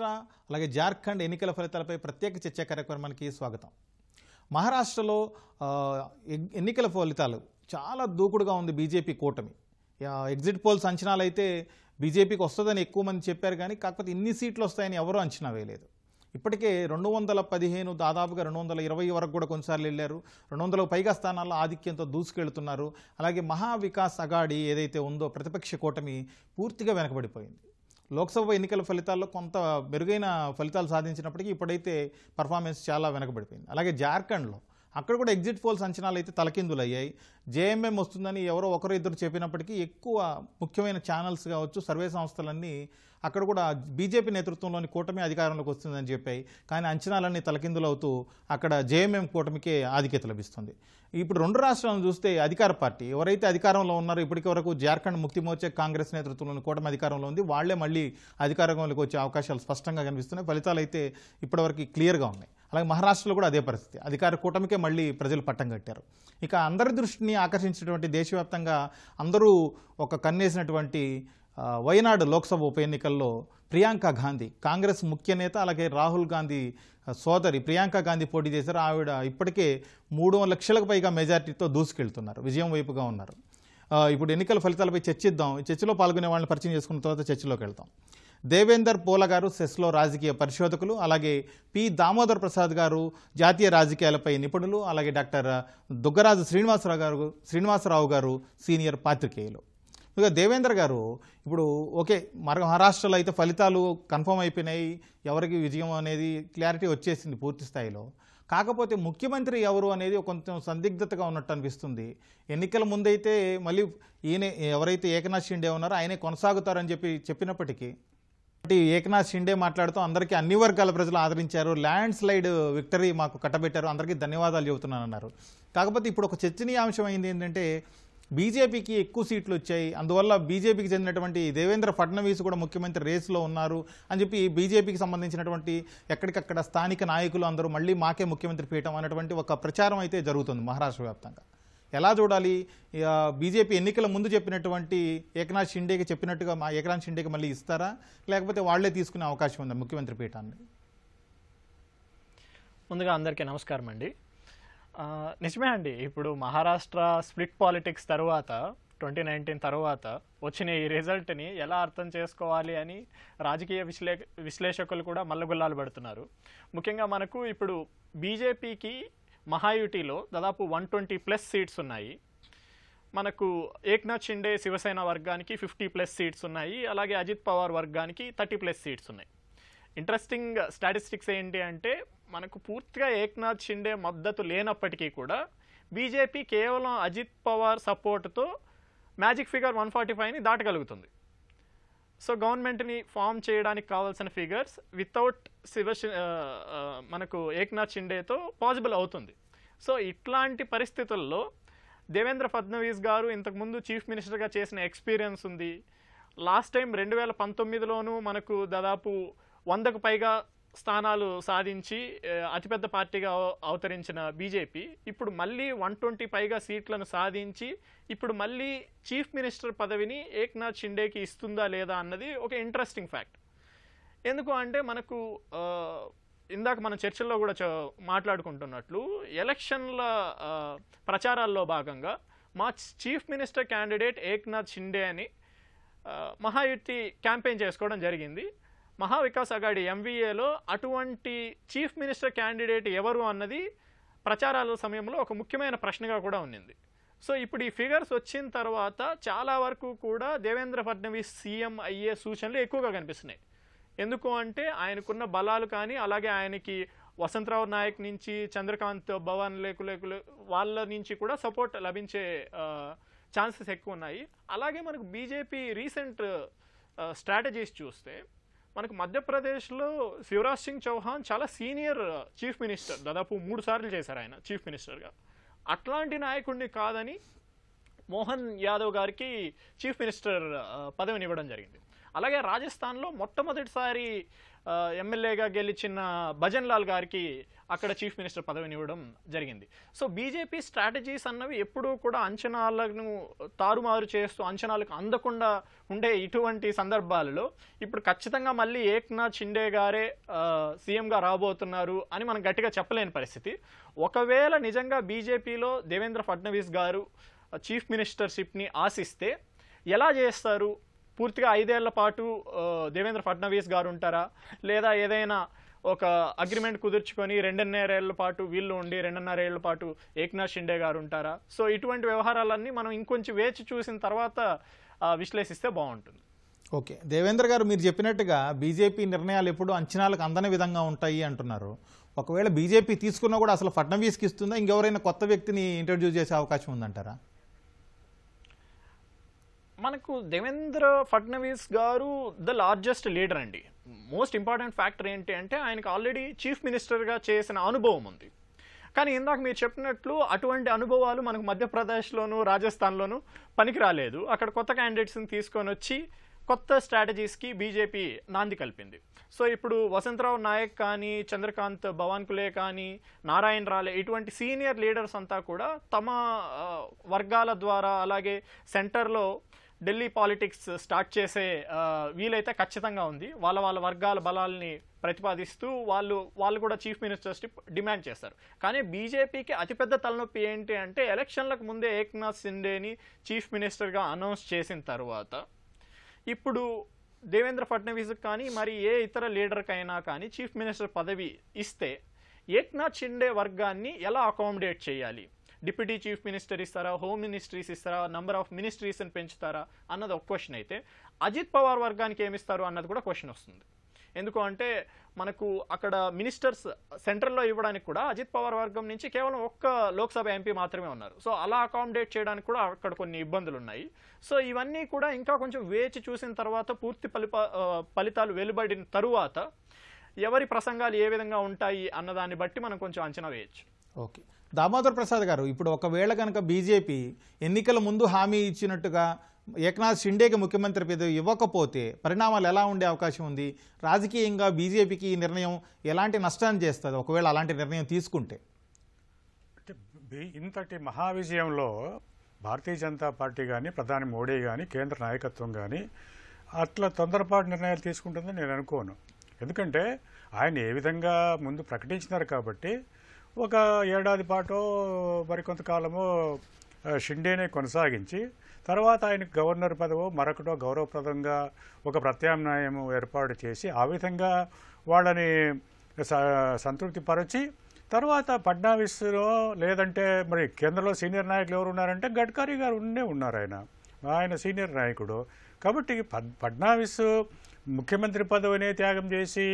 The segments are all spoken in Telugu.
మహారాష్ట్ర అలాగే జార్ఖండ్ ఎన్నికల ఫలితాలపై ప్రత్యేక చర్చా కార్యక్రమానికి స్వాగతం. మహారాష్ట్రలో ఎగ్- ఎన్నికల ఫలితాలు చాలా దూకుడుగా ఉంది బీజేపీ కూటమి. ఎగ్జిట్ పోల్స్ అంచనాలు అయితే బీజేపీకి వస్తుందని ఎక్కువ మంది చెప్పారు కానీ కాకపోతే ఇన్ని సీట్లు వస్తాయని ఎవరూ అంచనా వేయలేదు. ఇప్పటికే రెండు వందల పదిహేను దాదాపుగా రెండు వందల ఇరవై వరకు కూడా కొన్నిసార్లు వెళ్ళారు. రెండు వందలకు పైగా స్థానాల్లో ఆధిక్యంతో దూసుకెళ్తున్నారు. అలాగే మహావికాస్ అగాడి ఏదైతే ఉందో ప్రతిపక్ష కూటమి పూర్తిగా వెనకబడిపోయింది. లోక్సభ ఎన్నికల ఫలితాల్లో కొంత మెరుగైన ఫలితాలు సాధించినప్పటికీ ఇప్పుడైతే పర్ఫార్మెన్స్ చాలా వెనకబడిపోయింది. అలాగే జార్ఖండ్లో అక్కడ కూడా ఎగ్జిట్ పోల్స్ అంచనాలు అయితే తలకిందులయ్యాయి. జేఎంఎం వస్తుందని ఎవరో ఒకరు ఇద్దరు చెప్పినప్పటికీ ఎక్కువ ముఖ్యమైన ఛానల్స్ కావచ్చు సర్వే సంస్థలన్నీ అక్కడ కూడా బీజేపీ నేతృత్వంలోని కూటమి అధికారంలోకి వస్తుందని చెప్పాయి. కానీ అంచనాలన్నీ తలకిందులవుతూ అక్కడ జేఎంఎం కూటమికే ఆధిక్యత లభిస్తుంది. ఇప్పుడు రెండు రాష్ట్రాలను చూస్తే అధికార పార్టీ ఎవరైతే అధికారంలో ఉన్నారో ఇప్పటికి వరకు జార్ఖండ్ ముక్తి మోర్చా కాంగ్రెస్ నేతృత్వంలోని కూటమి అధికారంలో ఉంది. వాళ్ళే మళ్ళీ అధికారంలోకి వచ్చే అవకాశాలు స్పష్టంగా కనిపిస్తున్నాయి. ఫలితాలు అయితే ఇప్పటివరకు క్లియర్గా ఉన్నాయి. అలాగే మహారాష్ట్రలో కూడా అదే పరిస్థితి. అధికార కూటమికే మళ్ళీ ప్రజలు పట్టం కట్టారు. ఇక అందరి దృష్టిని ఆకర్షించినటువంటి దేశవ్యాప్తంగా అందరూ ఒక కన్నేసినటువంటి వయనాడు లోక్సభ ఉప ఎన్నికల్లో ప్రియాంక గాంధీ కాంగ్రెస్ ముఖ్య నేత అలాగే రాహుల్ గాంధీ సోదరి ప్రియాంక గాంధీ పోటీ చేశారు. ఆవిడ ఇప్పటికే మూడు లక్షలకు పైగా మెజార్టీతో దూసుకెళ్తున్నారు. విజయం వైపుగా ఉన్నారు. ఇప్పుడు ఎన్నికల ఫలితాలపై చర్చిద్దాం. చర్చలో పాల్గొనే వాళ్ళని పరిచయం చేసుకున్న తర్వాత చర్చలోకి వెళ్తాం. దేవేందర్ పోల గారు సెస్లో రాజకీయ పరిశోధకులు అలాగే పి దామోదర్ ప్రసాద్ గారు జాతీయ రాజకీయాలపై నిపుణులు అలాగే డాక్టర్ దుగ్గరాజు శ్రీనివాసరావు గారు శ్రీనివాసరావు గారు సీనియర్ పాత్రికేయులు. ఇక దేవేంద్ర గారు ఇప్పుడు ఓకే మర మహారాష్ట్రలో అయితే ఫలితాలు కన్ఫర్మ్ అయిపోయినాయి ఎవరికి విజయం అనేది క్లారిటీ వచ్చేసింది పూర్తి స్థాయిలో. కాకపోతే ముఖ్యమంత్రి ఎవరు అనేది కొంచెం సందిగ్ధతగా ఉన్నట్టు అనిపిస్తుంది. ఎన్నికల ముందైతే మళ్ళీ ఈయన ఎవరైతే ఏకనాథ్ షిండే ఉన్నారో ఆయనే కొనసాగుతారని చెప్పి చెప్పినప్పటికీ కాబట్టి ఏకనాథ్ షిండే మాట్లాడుతూ అందరికీ అన్ని వర్గాల ప్రజలు ఆదరించారు ల్యాండ్ స్లైడ్ విక్టరీ మాకు కట్టబెట్టారు అందరికీ ధన్యవాదాలు చెబుతున్నానన్నారు. కాకపోతే ఇప్పుడు ఒక చర్చనీయాంశం అయింది ఏంటంటే బీజేపీకి ఎక్కువ సీట్లు వచ్చాయి. అందువల్ల బీజేపీకి చెందినటువంటి దేవేంద్ర ఫడ్నవీస్ కూడా ముఖ్యమంత్రి రేసులో ఉన్నారు అని చెప్పి బీజేపీకి సంబంధించినటువంటి ఎక్కడికక్కడ స్థానిక నాయకులు అందరూ మళ్ళీ మాకే ముఖ్యమంత్రి పీఠం అనేటువంటి ఒక ప్రచారం అయితే జరుగుతుంది మహారాష్ట్ర వ్యాప్తంగా. ఎలా చూడాలి? బీజేపీ ఎన్నికల ముందు చెప్పినటువంటి ఏకనాథ్ షిండేకి చెప్పినట్టుగా మా ఏకనాథ్ షిండేకి మళ్ళీ ఇస్తారా? లేకపోతే వాళ్ళే తీసుకునే అవకాశం ఉందా ముఖ్యమంత్రి పీఠాన్ని? ముందుగా అందరికీ నమస్కారం అండి నిజమే అండి. ఇప్పుడు మహారాష్ట్ర స్ప్లిట్ పాలిటిక్స్ తర్వాత ట్వంటీ నైన్టీన్ తర్వాత వచ్చిన ఈ రిజల్ట్ని ఎలా అర్థం చేసుకోవాలి అని రాజకీయ విశ్లే విశ్లేషకులు కూడా మల్లగుల్లాలు పెడుతున్నారు. ముఖ్యంగా మనకు ఇప్పుడు బీజేపీకి మహాయుటిలో దాదాపు వన్ ట్వంటీ ప్లస్ సీట్స్ ఉన్నాయి. మనకు ఏక్నాథ్ షిండే శివసేన వర్గానికి ఫిఫ్టీ ప్లస్ సీట్స్ ఉన్నాయి. అలాగే అజిత్ పవార్ వర్గానికి థర్టీ ప్లస్ సీట్స్ ఉన్నాయి. ఇంట్రెస్టింగ్ స్టాటిస్టిక్స్ ఏంటి అంటే మనకు పూర్తిగా ఏక్నాథ్ షిండే మద్దతు లేనప్పటికీ కూడా బీజేపీ కేవలం అజిత్ పవార్ సపోర్ట్తో మ్యాజిక్ ఫిగర్ వన్ ఫార్టీ ఫైవ్ని దాటగలుగుతుంది. సో గవర్నమెంట్ని ఫామ్ చేయడానికి కావాల్సిన ఫిగర్స్ వితౌట్ శివ మనకు ఏక్నాథ్ షిండేతో పాసిబుల్ అవుతుంది. సో ఇట్లాంటి పరిస్థితుల్లో దేవేంద్ర ఫడ్నవీస్ గారు ఇంతకుముందు చీఫ్ మినిస్టర్గా చేసిన ఎక్స్పీరియన్స్ ఉంది. లాస్ట్ టైం రెండు వేల పంతొమ్మిదిలోనూ మనకు దాదాపు వందకు పైగా స్థానాలు సాధించి అతిపెద్ద పార్టీగా అవతరించిన బీజేపీ ఇప్పుడు మళ్ళీ వన్ ట్వంటీ పైగా సీట్లను సాధించి ఇప్పుడు మళ్ళీ చీఫ్ మినిస్టర్ పదవిని ఏక్నాథ్ షిండేకి ఇస్తుందా లేదా అన్నది ఒక ఇంట్రెస్టింగ్ ఫ్యాక్ట్. ఎందుకు అంటే మనకు ఇందాక మన చర్చల్లో కూడా మాట్లాడుకుంటున్నట్లు ఎలక్షన్ల ప్రచారాల్లో భాగంగా మా chief minister candidate Eknath Shinde అని మహాయుతి క్యాంపెయిన్ చేసుకోవడం జరిగింది. మహావికాస్ అగాడి ఎంవీఏలో అటువంటి చీఫ్ మినిస్టర్ క్యాండిడేట్ ఎవరు అన్నది ప్రచారాల సమయంలో ఒక ముఖ్యమైన ప్రశ్నగా కూడా ఉన్నింది. సో ఇప్పుడు ఈ ఫిగర్స్ వచ్చిన తర్వాత చాలా వరకు కూడా దేవేంద్ర ఫడ్నవీస్ సీఎం అయ్యే సూచనలు ఎక్కువగా కనిపిస్తున్నాయి. ఎందుకు అంటే ఆయనకున్న బలాలు కానీ అలాగే ఆయనకి వసంతరావు నాయక్ నుంచి చంద్రకాంత్ భవన్ లేకులేకులు వాళ్ళ నుంచి కూడా సపోర్ట్ లభించే ఛాన్సెస్ ఎక్కువ ఉన్నాయి. అలాగే మనకు బీజేపీ రీసెంట్ స్ట్రాటజీస్ చూస్తే మనకు మధ్యప్రదేశ్లో శివరాజ్ సింగ్ చౌహాన్ చాలా సీనియర్ uh, చీఫ్ మినిస్టర్. దాదాపు మూడు సార్లు చేశారు ఆయన చీఫ్ మినిస్టర్గా. అట్లాంటి నాయకుడిని కాదని మోహన్ యాదవ్ గారికి చీఫ్ మినిస్టర్ uh, పదవిని ఇవ్వడం జరిగింది. అలాగే రాజస్థాన్లో మొట్టమొదటిసారి ఎమ్మెల్యేగా గెలిచిన భజన్ లాల్ గారికి అక్కడ చీఫ్ మినిస్టర్ పదవిని ఇవ్వడం జరిగింది. సో బీజేపీ స్ట్రాటజీస్ అన్నవి ఎప్పుడూ కూడా అంచనాలను తారుమారు చేస్తూ అంచనాలకు అందకుండా ఉండే ఇటువంటి సందర్భాలలో ఇప్పుడు ఖచ్చితంగా మళ్ళీ ఏక్నాథ్ షిండే గారే సీఎంగా రాబోతున్నారు అని మనం గట్టిగా చెప్పలేని పరిస్థితి. ఒకవేళ నిజంగా బీజేపీలో దేవేంద్ర ఫడ్నవీస్ గారు చీఫ్ మినిస్టర్షిప్ని ఆశిస్తే ఎలా చేస్తారు? పూర్తిగా ఐదేళ్ళ పాటు దేవేంద్ర ఫడ్నవీస్ గారు ఉంటారా? లేదా ఏదైనా ఒక అగ్రిమెంట్ కుదుర్చుకొని రెండున్నరేళ్ళ పాటు వీళ్ళు ఉండి రెండున్నరేళ్ళ పాటు ఏక్నాథ్ షిండే గారు ఉంటారా? సో ఇటువంటి వ్యవహారాలన్నీ మనం ఇంకొంచెం వేచి చూసిన తర్వాత విశ్లేషిస్తే బాగుంటుంది. ఓకే. దేవేంద్ర గారు మీరు చెప్పినట్టుగా బీజేపీ నిర్ణయాలు ఎప్పుడు అంచనాలకు అందని విధంగా ఉంటాయి అంటున్నారు. ఒకవేళ బీజేపీ తీసుకున్నా కూడా అసలు ఫడ్నవీస్కి ఇస్తుందా? ఇంకెవరైనా కొత్త వ్యక్తిని ఇంట్రడ్యూస్ చేసే అవకాశం ఉందంటారా? మనకు దేవేంద్ర ఫడ్నవీస్ గారు ద లార్జెస్ట్ లీడర్ అండి. మోస్ట్ ఇంపార్టెంట్ ఫ్యాక్టర్ ఏంటి అంటే ఆయనకు ఆల్రెడీ చీఫ్ మినిస్టర్గా చేసిన అనుభవం ఉంది. కానీ ఇందాక మీరు చెప్పినట్లు అటువంటి అనుభవాలు మనకు మధ్యప్రదేశ్లోను రాజస్థాన్లోను పనికి రాలేదు అక్కడ కొత్త క్యాండిడేట్స్ని తీసుకొని వచ్చి కొత్త స్ట్రాటజీస్కి బీజేపీ నాంది కలిపింది. సో ఇప్పుడు వసంతరావు నాయక్ కానీ చంద్రకాంత్ భవాన్కులే కానీ నారాయణ రాలే ఇటువంటి సీనియర్ లీడర్స్ అంతా కూడా తమ వర్గాల ద్వారా అలాగే సెంటర్లో ఢిల్లీ పాలిటిక్స్ స్టార్ట్ చేసే వీలైతే ఖచ్చితంగా ఉంది. వాళ్ళ వాళ్ళ వర్గాల బలాల్ని ప్రతిపాదిస్తూ వాళ్ళు వాళ్ళు కూడా చీఫ్ మినిస్టర్స్ని డిమాండ్ చేస్తారు. కానీ బీజేపీకి అతిపెద్ద తలనొప్పి ఏంటి అంటే ఎలక్షన్లకు ముందే ఏక్నాథ్ సిండేని చీఫ్ మినిస్టర్గా అనౌన్స్ చేసిన తర్వాత ఇప్పుడు దేవేంద్ర ఫడ్నవీస్కి కానీ మరి ఏ ఇతర లీడర్కైనా కానీ చీఫ్ మినిస్టర్ పదవి ఇస్తే ఏక్నాథ్ షిండే వర్గాన్ని ఎలా అకామిడేట్ చేయాలి? డిప్యూటీ చీఫ్ మినిస్టర్ ఇస్తారా హోమ్ మినిస్ట్రీస్ ఇస్తారా నంబర్ ఆఫ్ మినిస్ట్రీస్ని పెంచుతారా అన్నది ఒక క్వశ్చన్ అయితే అజిత్ పవార్ వర్గానికి ఏమిస్తారు అన్నది కూడా క్వశ్చన్ వస్తుంది. ఎందుకు అంటే మనకు అక్కడ మినిస్టర్స్ సెంట్రల్లో ఇవ్వడానికి కూడా అజిత్ పవార్ వర్గం నుంచి కేవలం ఒక్క లోక్సభ ఎంపీ మాత్రమే ఉన్నారు. సో అలా అకామిడేట్ చేయడానికి కూడా అక్కడ కొన్ని ఇబ్బందులు ఉన్నాయి. సో ఇవన్నీ కూడా ఇంకా కొంచెం వేచి చూసిన తర్వాత పూర్తి ఫలిప ఫలితాలు వెలువడిన తరువాత ఎవరి ప్రసంగాలు ఏ విధంగా ఉంటాయి అన్నదాన్ని బట్టి మనం కొంచెం అంచనా వేయచ్చు. ఓకే. దామోదర్ ప్రసాద్ గారు ఇప్పుడు ఒకవేళ కనుక బీజేపీ ఎన్నికల ముందు హామీ ఇచ్చినట్టుగా ఏకనాథ్ షిండేకి ముఖ్యమంత్రి పదవి ఇవ్వకపోతే పరిణామాలు ఎలా ఉండే అవకాశం ఉంది? రాజకీయంగా బీజేపీకి ఈ నిర్ణయం ఎలాంటి నష్టాన్ని చేస్తుంది? ఒకవేళ అలాంటి నిర్ణయం తీసుకుంటే. ఇంతటి మహావిజయంలో భారతీయ జనతా పార్టీ కానీ ప్రధాని మోడీ కానీ కేంద్ర నాయకత్వం కానీ అట్లా తొందరపాటు నిర్ణయాలు తీసుకుంటుందని నేను అనుకోను. ఎందుకంటే ఆయన ఏ విధంగా ముందు ప్రకటించినారు కాబట్టి ఒక ఏడాది పాటు మరికొంతకాలము షిండేనే కొనసాగించి తర్వాత ఆయనకు గవర్నర్ పదవో మరొకటో గౌరవప్రదంగా ఒక ప్రత్యామ్నాయం ఏర్పాటు చేసి ఆ విధంగా వాళ్ళని స- సంతృప్తిపరచి తర్వాత ఫడ్నావిస్లో లేదంటే మరి కేంద్రంలో సీనియర్ నాయకులు ఎవరు ఉన్నారంటే గడ్కరీ గారు ఉండే ఉన్నారు ఆయన. ఆయన సీనియర్ నాయకుడు. కాబట్టి ఫడ్ ఫడ్నావిస్ ముఖ్యమంత్రి పదవిని త్యాగం చేసి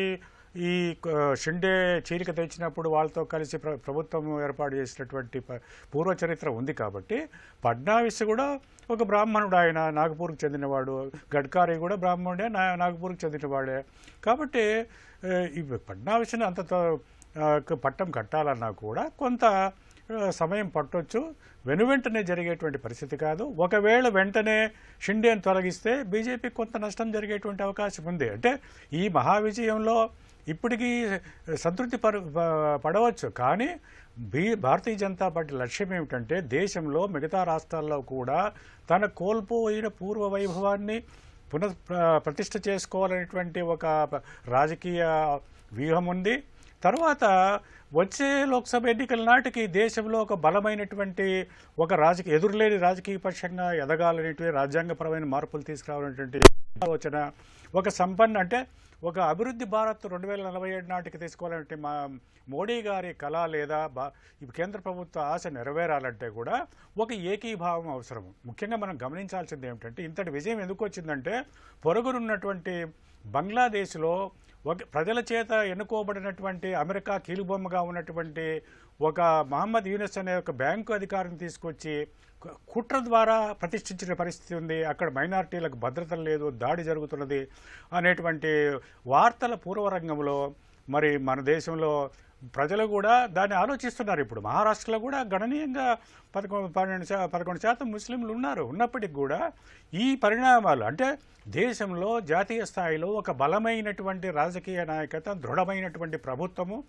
ఈ షిండే చీలిక తెచ్చినప్పుడు వాళ్ళతో కలిసి ప్రభుత్వం ఏర్పాటు చేసినటువంటి ప- పూర్వ చరిత్ర ఉంది కాబట్టి ఫడ్నావిస్ కూడా ఒక బ్రాహ్మణుడు ఆయన నాగపూర్కి చెందినవాడు. గడ్కారీ కూడా బ్రాహ్మణుడే నా నాగపూర్కి చెందినవాడే. కాబట్టి ఈ ఫడ్నావిస్ని అంత త- పట్టం కట్టాలన్నా కూడా కొంత సమయం పట్టొచ్చు. వెనువెంటనే జరిగేటువంటి పరిస్థితి కాదు. ఒకవేళ వెంటనే షిండేని తొలగిస్తే బీజేపీకి కొంత నష్టం జరిగేటువంటి అవకాశం ఉంది. అంటే ఈ మహావిజయంలో ఇప్పటికీ సంతృప్తి పడవచ్చు. కానీ బీ భారతీయ జనతా పార్టీ లక్ష్యం ఏమిటంటే దేశంలో మిగతా రాష్ట్రాల్లో కూడా తన కోల్పోయిన పూర్వ వైభవాన్ని పునః ప్రతిష్ట చేసుకోవాలనేటువంటి ఒక రాజకీయ వ్యూహం ఉంది. తర్వాత వచ్చే లోక్సభ ఎన్నికల నాటికి దేశంలో ఒక బలమైనటువంటి ఒక రాజకీయ ఎదురులేని రాజకీయ పక్షంగా ఎదగాలనేటువంటి రాజ్యాంగపరమైన మార్పులు తీసుకురావాలనేటువంటి ఆలోచన ఒక సంపన్న అంటే ఒక అభివృద్ధి భారత్ రెండు వేల నలభై ఏడు నాటికి తీసుకోవాలంటే మా మోడీ గారి కళ లేదా బా కేంద్ర ప్రభుత్వ ఆశ నెరవేరాలంటే కూడా ఒక ఏకీభావం అవసరం. ముఖ్యంగా మనం గమనించాల్సింది ఏమిటంటే ఇంతటి విజయం ఎందుకు వచ్చిందంటే పొరుగునున్నటువంటి బంగ్లాదేశ్లో ప్రజల చేత ఎన్నుకోబడినటువంటి అమెరికా కీలుబొమ్మగా ఉన్నటువంటి ఒక మహమ్మద్ యూనిస్ అనే ఒక బ్యాంకు అధికారిని తీసుకొచ్చి కుట్ర ద్వారా ప్రతిష్ఠించిన పరిస్థితి ఉంది. అక్కడ మైనారిటీలకు భద్రత లేదు దాడి జరుగుతున్నది అనేటువంటి వార్తల పూర్వరంగంలో మరి మన దేశంలో ప్రజలు కూడా దాన్ని ఆలోచిస్తున్నారు. ఇప్పుడు మహారాష్ట్రలో కూడా గణనీయంగా పదకొండు పన్నెండు శా పదకొండు శాతం ముస్లింలు ఉన్నారు. ఉన్నప్పటికీ కూడా ఈ పరిణామాలు అంటే దేశంలో జాతీయ స్థాయిలో ఒక బలమైనటువంటి రాజకీయ నాయకత దృఢమైనటువంటి ప్రభుత్వము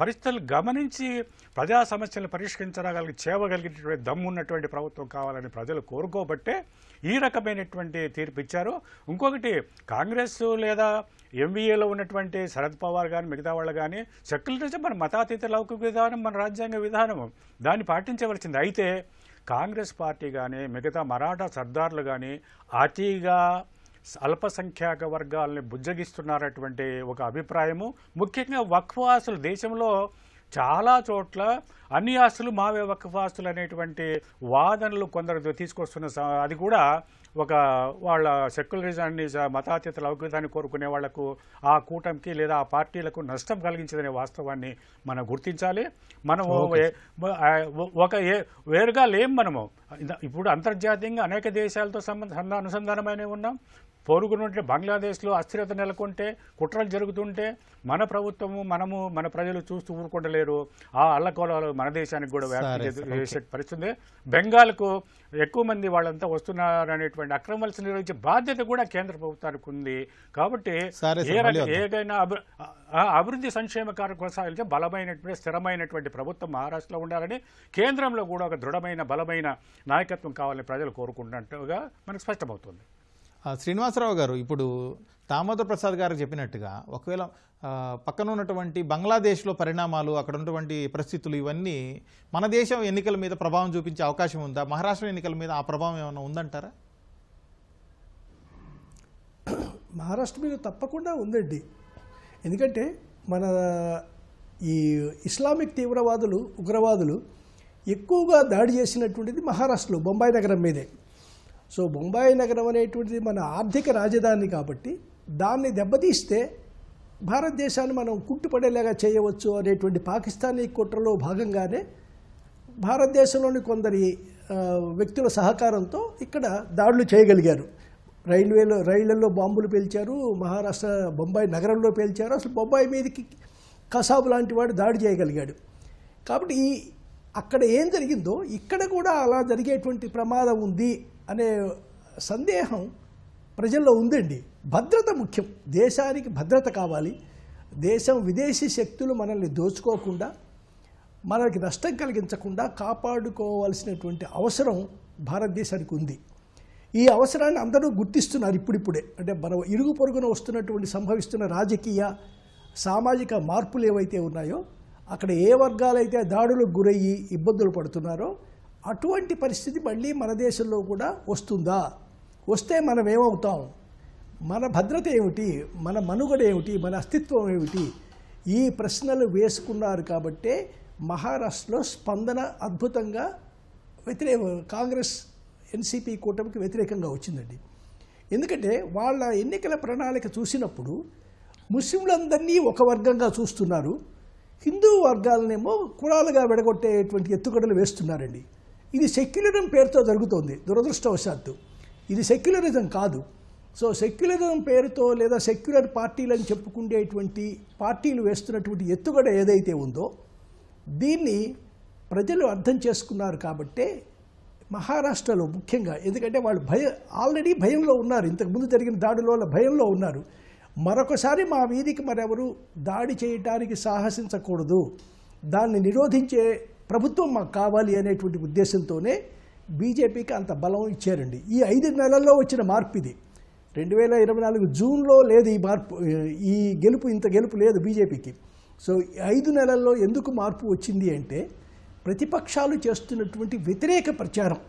పరిస్థితులు గమనించి ప్రజా సమస్యలు పరిష్కరించగలిగి చేయగలిగినటువంటి దమ్ము ఉన్నటువంటి ప్రభుత్వం కావాలని ప్రజలు కోరుకోబట్టే ఈ రకమైనటువంటి తీర్పు ఇచ్చారు. ఇంకొకటి కాంగ్రెస్ లేదా ఎంబీఏలో ఉన్నటువంటి శరద్ పవార్ కానీ మిగతా వాళ్ళు కానీ సెక్యులరిజం మన మతాతీత లౌకిక విధానం మన రాజ్యాంగ విధానం దాన్ని పాటించవలసింది. అయితే కాంగ్రెస్ పార్టీ కానీ మిగతా మరాఠా సర్దార్లు కానీ అతిగా అల్పసంఖ్యాక వర్గాలని బుజ్జగిస్తున్నారటువంటి ఒక అభిప్రాయము. ముఖ్యంగా వక్ఫ్ ఆస్తులు దేశంలో చాలా చోట్ల అన్ని ఆస్తులు మావే వక్ఫ్ ఆస్తులు అనేటువంటి వాదనలు కొందరు తీసుకొస్తున్న అది కూడా ఒక వాళ్ళ సెక్యులరిజాన్ని మతాతీత లౌకికతాన్ని కోరుకునే వాళ్ళకు ఆ కూటమికి లేదా ఆ పార్టీలకు నష్టం కలిగించదనే వాస్తవాన్ని మనం గుర్తించాలి. మనం ఏ- ఆ, ఒక ఏ- వేరుగా లేం మనము. ఇప్పుడు అంతర్జాతీయంగా అనేక దేశాలతో సంబంధ అనుసంధానమైన ఉన్నాం. పొరుగునుంటే బంగ్లాదేశ్లో అస్థిరత నెలకొంటే కుట్రలు జరుగుతుంటే మన ప్రభుత్వము మనము మన ప్రజలు చూస్తూ ఊరుకుంటలేరు ఆ అల్లకోలాలు మన దేశానికి కూడా వ్యాప్తి చేసే- సరే, చేసే పరిస్థితి ఉంది. బెంగాల్కు ఎక్కువ మంది వాళ్ళంతా వస్తున్నారనేటువంటి అక్రమాలు నిర్వహించే బాధ్యత కూడా కేంద్ర ప్రభుత్వానికి ఉంది కాబట్టి. ఏదైనా అభివృద్ధి సంక్షేమ కార్యక్రమం కొనసాగించే బలమైనటువంటి స్థిరమైనటువంటి ప్రభుత్వం మహారాష్ట్రలో ఉండాలని కేంద్రంలో కూడా ఒక దృఢమైన బలమైన నాయకత్వం కావాలని ప్రజలు కోరుకుంటున్నట్టుగా మనకు స్పష్టమవుతుంది శ్రీనివాసరావు గారు ఇప్పుడు దామోదర్ ప్రసాద్ గారు చెప్పినట్టుగా ఒకవేళ పక్కన ఉన్నటువంటి బంగ్లాదేశ్లో పరిణామాలు అక్కడ ఉన్నటువంటి పరిస్థితులు ఇవన్నీ మన దేశం ఎన్నికల మీద ప్రభావం చూపించే అవకాశం ఉందా? మహారాష్ట్ర ఎన్నికల మీద ఆ ప్రభావం ఏమైనా ఉందంటారా? మహారాష్ట్ర మీద తప్పకుండా ఉందండి. ఎందుకంటే మన ఈ ఇస్లామిక్ తీవ్రవాదులు ఉగ్రవాదులు ఎక్కువగా దాడి చేసినటువంటిది మహారాష్ట్రలో బొంబాయి నగరం మీదే. సో బొంబాయి నగరం అనేటువంటిది మన ఆర్థిక రాజధాని కాబట్టి దాన్ని దెబ్బతీస్తే భారతదేశాన్ని మనం కుట్టుపడేలాగా చేయవచ్చు అనేటువంటి పాకిస్తానీ కుట్రలో భాగంగానే భారతదేశంలోని కొందరి వ్యక్తుల సహకారంతో ఇక్కడ దాడులు చేయగలిగారు. రైల్వేలో రైళ్ళలో బాంబులు పేల్చారు మహారాష్ట్ర బొంబాయి నగరంలో పేల్చారు అసలు బొంబాయి మీదకి కసాబు లాంటి వాడు దాడి చేయగలిగాడు. కాబట్టి ఈ అక్కడ ఏం జరిగిందో ఇక్కడ కూడా అలా జరిగేటువంటి ప్రమాదం ఉంది అనే సందేహం ప్రజల్లో ఉందండి. భద్రత ముఖ్యం. దేశానికి భద్రత కావాలి. దేశం విదేశీ శక్తులు మనల్ని దోచుకోకుండా మనకి నష్టం కలిగించకుండా కాపాడుకోవాల్సినటువంటి అవసరం భారతదేశానికి ఉంది. ఈ అవసరాన్ని అందరూ గుర్తిస్తున్నారు ఇప్పుడిప్పుడే. అంటే మన ఇరుగు పొరుగున వస్తున్నటువంటి సంభవిస్తున్న రాజకీయ సామాజిక మార్పులు ఏవైతే ఉన్నాయో అక్కడ ఏ వర్గాలైతే దాడులకు గురయ్యి ఇబ్బందులు పడుతున్నారో అటువంటి పరిస్థితి మళ్ళీ మన దేశంలో కూడా వస్తుందా? వస్తే మనం ఏమవుతాం? మన భద్రత ఏమిటి? మన మనుగడ ఏమిటి? మన అస్తిత్వం ఏమిటి? ఈ ప్రశ్నలు వేసుకున్నారు కాబట్టే మహారాష్ట్రలో స్పందన అద్భుతంగా వ్యతిరేక కాంగ్రెస్ ఎన్సీపీ కూటమికి వ్యతిరేకంగా వచ్చిందండి. ఎందుకంటే వాళ్ళ ఎన్నికల ప్రణాళిక చూసినప్పుడు ముస్లింలందరినీ ఒక వర్గంగా చూస్తున్నారు. హిందూ వర్గాలనేమో కులాలుగా విడగొట్టేటువంటి ఎత్తుగడలు వేస్తున్నారండి. ఇది సెక్యులరిజం పేరుతో జరుగుతోంది దురదృష్టవశాత్తు. ఇది సెక్యులరిజం కాదు. సో సెక్యులరిజం పేరుతో లేదా సెక్యులర్ పార్టీలు అని చెప్పుకునేటువంటి పార్టీలు వేస్తున్నటువంటి ఎత్తుగడ ఏదైతే ఉందో దీన్ని ప్రజలు అర్థం చేసుకున్నారు కాబట్టే మహారాష్ట్రలో ముఖ్యంగా ఎందుకంటే వాళ్ళు భయ ఆల్రెడీ భయంలో ఉన్నారు. ఇంతకుముందు జరిగిన దాడుల వల్ల భయంలో ఉన్నారు. మరొకసారి మా వీధికి మరెవరు దాడి చేయటానికి సాహసించకూడదు. దాన్ని నిరోధించే ప్రభుత్వం మాకు కావాలి అనేటువంటి ఉద్దేశంతోనే బీజేపీకి అంత బలం ఇచ్చారండి. ఈ ఐదు నెలల్లో వచ్చిన మార్పు ఇది. రెండు వేల ఇరవై నాలుగు జూన్లో లేదు ఈ మార్పు ఈ గెలుపు ఇంత గెలుపు లేదు బీజేపీకి. సో ఐదు నెలల్లో ఎందుకు మార్పు వచ్చింది అంటే ప్రతిపక్షాలు చేస్తున్నటువంటి వ్యతిరేక ప్రచారం.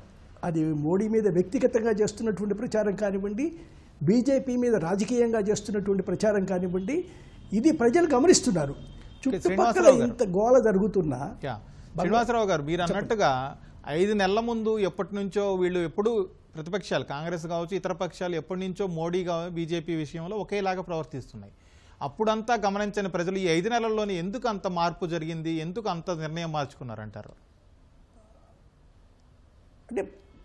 అది మోడీ మీద వ్యక్తిగతంగా చేస్తున్నటువంటి ప్రచారం కానివ్వండి బీజేపీ మీద రాజకీయంగా చేస్తున్నటువంటి ప్రచారం కానివ్వండి ఇది ప్రజలు గమనిస్తున్నారు. చుట్టుపక్కల. ఇంత గోల జరుగుతున్నా శ్రీనివాసరావు గారు మీరు అన్నట్టుగా ఐదు నెలల ముందు ఎప్పటి నుంచో వీళ్ళు ఎప్పుడు ప్రతిపక్షాలు కాంగ్రెస్ కావచ్చు ఇతర పక్షాలు ఎప్పటి నుంచో మోడీ కావచ్చు బీజేపీ విషయంలో ఒకేలాగా ప్రవర్తిస్తున్నాయి. అప్పుడంతా గమనించని ప్రజలు ఈ ఐదు నెలల్లోనే ఎందుకు అంత మార్పు జరిగింది ఎందుకు అంత నిర్ణయం మార్చుకున్నారంటారు? అంటే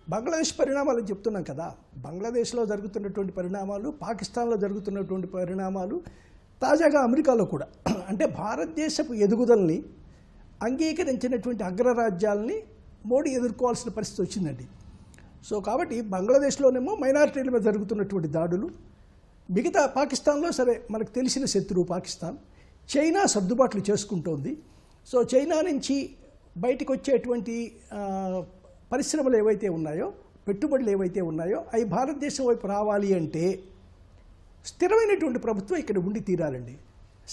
బంగ్లాదేశ్ పరిణామాలు చెప్తున్నాం కదా. బంగ్లాదేశ్లో జరుగుతున్నటువంటి పరిణామాలు పాకిస్తాన్లో జరుగుతున్నటువంటి పరిణామాలు తాజాగా అమెరికాలో కూడా. అంటే భారతదేశపు ఎదుగుదలని అంగీకరించినటువంటి అగ్రరాజ్యాలని మోడీ ఎదుర్కోవాల్సిన పరిస్థితి వచ్చిందండి. సో కాబట్టి బంగ్లాదేశ్లోనేమో మైనారిటీల మీద జరుగుతున్నటువంటి దాడులు మిగతా పాకిస్తాన్లో సరే మనకు తెలిసిన శత్రువు పాకిస్తాన్ చైనా సర్దుబాట్లు చేసుకుంటోంది. సో చైనా నుంచి బయటకు వచ్చేటువంటి పరిశ్రమలు ఏవైతే ఉన్నాయో పెట్టుబడులు ఏవైతే ఉన్నాయో అవి భారతదేశం వైపు రావాలి అంటే స్థిరమైనటువంటి ప్రభుత్వం ఇక్కడ ఉండి తీరాలండి.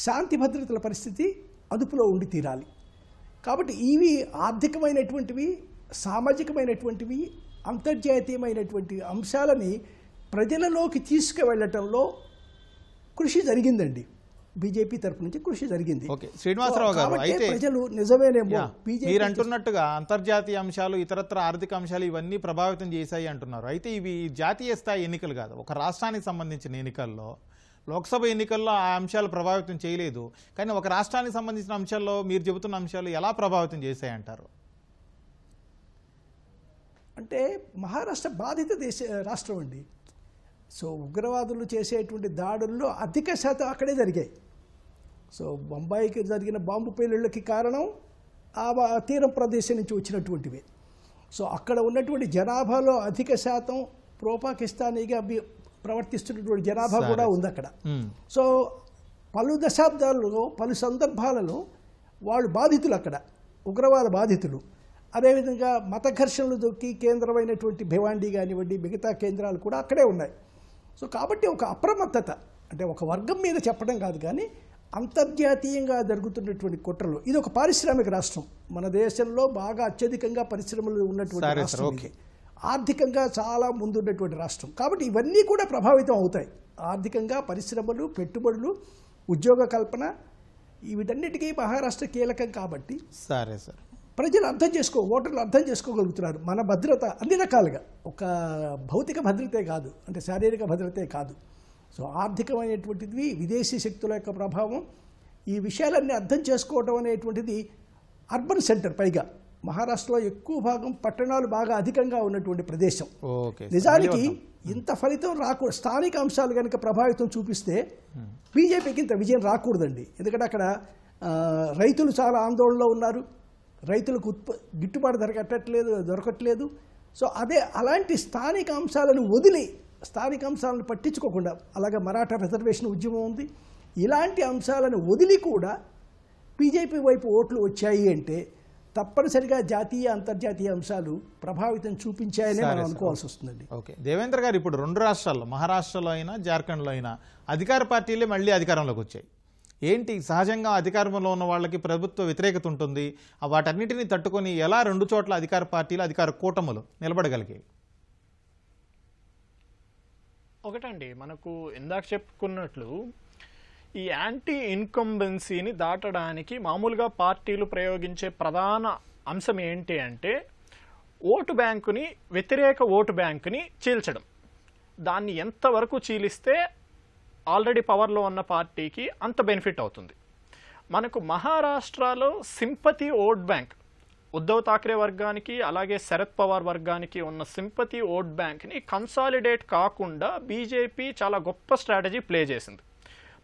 శాంతి భద్రతల పరిస్థితి అదుపులో ఉండి తీరాలి. కాబట్టి ఇవి ఆర్థికమైనటువంటివి సామాజికమైనటువంటివి అంతర్జాతీయమైనటువంటి అంశాలని ప్రజలలోకి తీసుకువెళ్ళటంలో కృషి జరిగిందండి. బీజేపీ తరపు నుంచి కృషి జరిగింది. ఓకే. శ్రీనివాసరావు గారు అయితే ప్రజలు నిజమేనేమో మీరు అంటున్నట్టుగా అంతర్జాతీయ అంశాలు ఇతరత్ర ఆర్థిక అంశాలు ఇవన్నీ ప్రభావితం చేశాయి అంటున్నారు. అయితే ఇవి జాతీయ స్థాయి ఎన్నికలు కాదు. ఒక రాష్ట్రానికి సంబంధించిన ఎన్నికల్లో లోక్సభ ఎన్నికల్లో ఆ అంశాలు ప్రభావితం చేయలేదు. కానీ ఒక రాష్ట్రానికి సంబంధించిన అంశాల్లో మీరు చెబుతున్న అంశాలు ఎలా ప్రభావితం చేశాయంటారు? అంటే మహారాష్ట్ర బాధిత దేశ రాష్ట్రం అండి. సో ఉగ్రవాదులు చేసేటువంటి దాడుల్లో అధిక శాతం అక్కడే జరిగాయి. సో బొంబాయికి జరిగిన బాంబు పేలుళ్ళకి కారణం ఆ తీరం ప్రదేశం నుంచి వచ్చినటువంటివి. సో అక్కడ ఉన్నటువంటి జనాభాలో అధిక శాతం ప్రోపాకిస్తానీగా ప్రవర్తిస్తున్నటువంటి జనాభా కూడా ఉంది అక్కడ. సో పలు దశాబ్దాలలో పలు సందర్భాలలో వాళ్ళు బాధితులు అక్కడ. ఉగ్రవాద బాధితులు. అదేవిధంగా మత ఘర్షణలు దొరికి కేంద్రమైనటువంటి భివాండి కానివ్వండి మిగతా కేంద్రాలు కూడా అక్కడే ఉన్నాయి. సో కాబట్టి ఒక అప్రమత్తత అంటే ఒక వర్గం మీద చెప్పడం కాదు కానీ అంతర్జాతీయంగా జరుగుతున్నటువంటి కుట్రలు. ఇది ఒక పారిశ్రామిక రాష్ట్రం. మన దేశంలో బాగా అత్యధికంగా పరిశ్రమలు ఉన్నటువంటి రాష్ట్రం. ఆర్థికంగా చాలా ముందున్నటువంటి రాష్ట్రం. కాబట్టి ఇవన్నీ కూడా ప్రభావితం అవుతాయి. ఆర్థికంగా పరిశ్రమలు పెట్టుబడులు ఉద్యోగ కల్పన వీటన్నిటికీ మహారాష్ట్ర కీలకం కాబట్టి సరే సార్. ప్రజలు అర్థం చేసుకో ఓటర్లు అర్థం చేసుకోగలుగుతున్నారు. మన భద్రత అన్ని రకాలుగా. ఒక భౌతిక భద్రతే కాదు అంటే శారీరక భద్రతే కాదు. సో ఆర్థికమైనటువంటిది విదేశీ శక్తుల యొక్క ప్రభావం ఈ విషయాలన్నీ అర్థం చేసుకోవడం అనేటువంటిది అర్బన్ సెంటర్ పైగా. మహారాష్ట్రలో ఎక్కువ భాగం పట్టణాలు బాగా అధికంగా ఉన్నటువంటి ప్రదేశం. నిజానికి ఇంత ఫలితం రాకూడదు స్థానిక అంశాలు కనుక ప్రభావితం చూపిస్తే బీజేపీకి ఇంత విజయం రాకూడదండి. ఎందుకంటే అక్కడ రైతులు చాలా ఆందోళనలో ఉన్నారు. రైతులకు ఉత్ప గిట్టుబాటు ధర కట్టట్లేదు దొరకట్లేదు. సో అదే అలాంటి స్థానిక అంశాలను వదిలి స్థానిక అంశాలను పట్టించుకోకుండా అలాగే మరాఠా రిజర్వేషన్ ఉద్యమం ఉంది. ఇలాంటి అంశాలను వదిలి కూడా బీజేపీ వైపు ఓట్లు వచ్చాయి అంటే తప్పనిసరిగా జాతీయ అంతర్జాతీయ అంశాలు ప్రభావితం చూపించాయనే మనం. అనుకోవాల్సి వస్తుందండి. ఓకే. దేవేంద్ర గారు ఇప్పుడు రెండు రాష్ట్రాల్లో మహారాష్ట్రలో అయినా జార్ఖండ్లో అయినా అధికార పార్టీలే మళ్ళీ అధికారంలోకి వచ్చాయి. ఏంటి? సహజంగా అధికారంలో ఉన్న వాళ్ళకి ప్రభుత్వ వ్యతిరేకత ఉంటుంది. ఆ వాటన్నిటిని తట్టుకొని ఎలా రెండు చోట్ల అధికార పార్టీలు అధికార కూటములు నిలబడగలిగాయి? ఒకటండి మనకు ఇందాక చెప్పుకున్నట్లు ఈ యాంటీ ఇన్కంబెన్సీని దాటడానికి మామూలుగా పార్టీలు ప్రయోగించే ప్రధాన అంశం ఏంటి అంటే ఓటు బ్యాంకుని వ్యతిరేక ఓటు బ్యాంకుని చీల్చడం. దాన్ని ఎంతవరకు చీలిస్తే ఆల్రెడీ పవర్లో ఉన్న పార్టీకి అంత బెనిఫిట్ అవుతుంది. మనకు మహారాష్ట్రలో sympathy vote bank Uddhav Thackeray వర్గానికి అలాగే శరద్ పవార్ వర్గానికి ఉన్న సింపతి ఓట్ బ్యాంక్ని కన్సాలిడేట్ కాకుండా బీజేపీ చాలా గొప్ప స్ట్రాటజీ ప్లే చేసింది.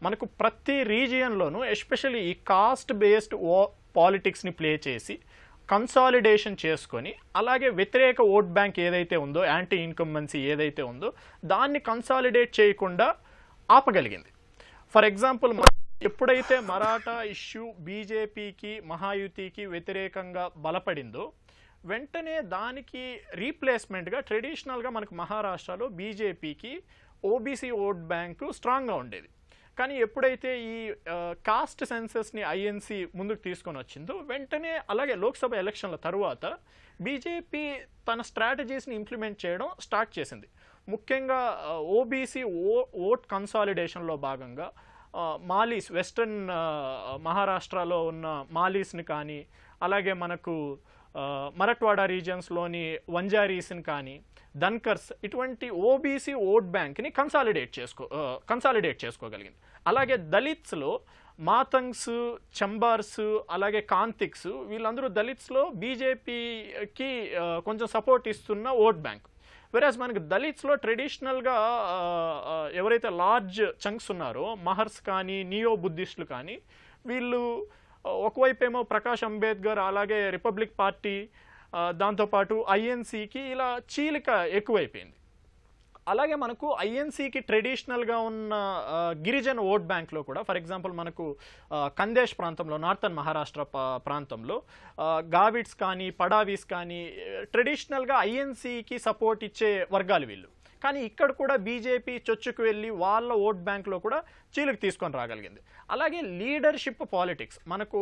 మనకు ప్రతి రీజియన్లోనూ ఎస్పెషల్లీ ఈ కాస్ట్ బేస్డ్ ఓ పాలిటిక్స్ని ప్లే చేసి కన్సాలిడేషన్ చేసుకొని అలాగే వ్యతిరేక ఓట్ బ్యాంక్ ఏదైతే ఉందో యాంటీ ఇన్కంబెన్సీ ఏదైతే ఉందో దాన్ని కన్సాలిడేట్ చేయకుండా ఆపగలిగింది. ఫర్ ఎగ్జాంపుల్ ఎప్పుడైతే మరాఠా ఇష్యూ బీజేపీకి మహాయుతికి వ్యతిరేకంగా బలపడిందో వెంటనే దానికి రీప్లేస్మెంట్గా ట్రెడిషనల్గా మనకు మహారాష్ట్రలో బీజేపీకి ఓబీసీ ఓట్ బ్యాంకు స్ట్రాంగ్గా ఉండేది. కానీ ఎప్పుడైతే ఈ కాస్ట్ సెన్సెస్ని ఐఎన్సీ ముందుకు తీసుకొని వచ్చిందో వెంటనే అలాగే లోక్సభ ఎలక్షన్ల తరువాత బీజేపీ తన స్ట్రాటజీస్ని ఇంప్లిమెంట్ చేయడం స్టార్ట్ చేసింది. ముఖ్యంగా ఓబీసీ ఓ ఓట్ కన్సాలిడేషన్లో భాగంగా మాలీస్ వెస్టర్న్ మహారాష్ట్రలో ఉన్న మాలీస్ని కానీ అలాగే మనకు మరట్వాడా రీజియన్స్లోని వంజారీస్ని కానీ ధన్కర్స్ ఇటువంటి ఓబీసీ ఓట్ బ్యాంక్ని కన్సాలిడేట్ చేసుకో కన్సాలిడేట్ చేసుకోగలిగింది. అలాగే దళిత్స్లో మాతంగ్స్ చంబార్స్ అలాగే కాంతిక్స్ వీళ్ళందరూ దళిత్స్లో బీజేపీకి కొంచెం సపోర్ట్ ఇస్తున్న ఓట్ బ్యాంక్. వెరాజ్ మనకి దళిత్స్లో ట్రెడిషనల్గా ఎవరైతే లార్జ్ చంక్స్ ఉన్నారో మహర్స్ కానీ నియో బుద్ధిస్టులు కానీ వీళ్ళు ఒకవైపు ఏమో ప్రకాష్ అంబేద్కర్ అలాగే రిపబ్లిక్ పార్టీ దాంతోపాటు ఐఎన్సీకి ఇలా చీలిక ఎక్కువైపోయింది. అలాగే మనకు ఐఎన్సీకి ట్రెడిషనల్గా ఉన్న గిరిజన ఓట్ బ్యాంక్లో కూడా ఫర్ ఎగ్జాంపుల్ మనకు కందేశ్ ప్రాంతంలో నార్థన్ మహారాష్ట్ర ప్రాంతంలో గావిడ్స్ కానీ పడావీస్ కానీ ట్రెడిషనల్గా ఐఎన్సీకి సపోర్ట్ ఇచ్చే వర్గాలు వీళ్ళు. కానీ ఇక్కడ కూడా బీజేపీ చొచ్చుకు వెళ్ళి వాళ్ళ ఓట్ బ్యాంక్లో కూడా చీలుకు తీసుకొని రాగలిగింది. అలాగే లీడర్షిప్ పాలిటిక్స్. మనకు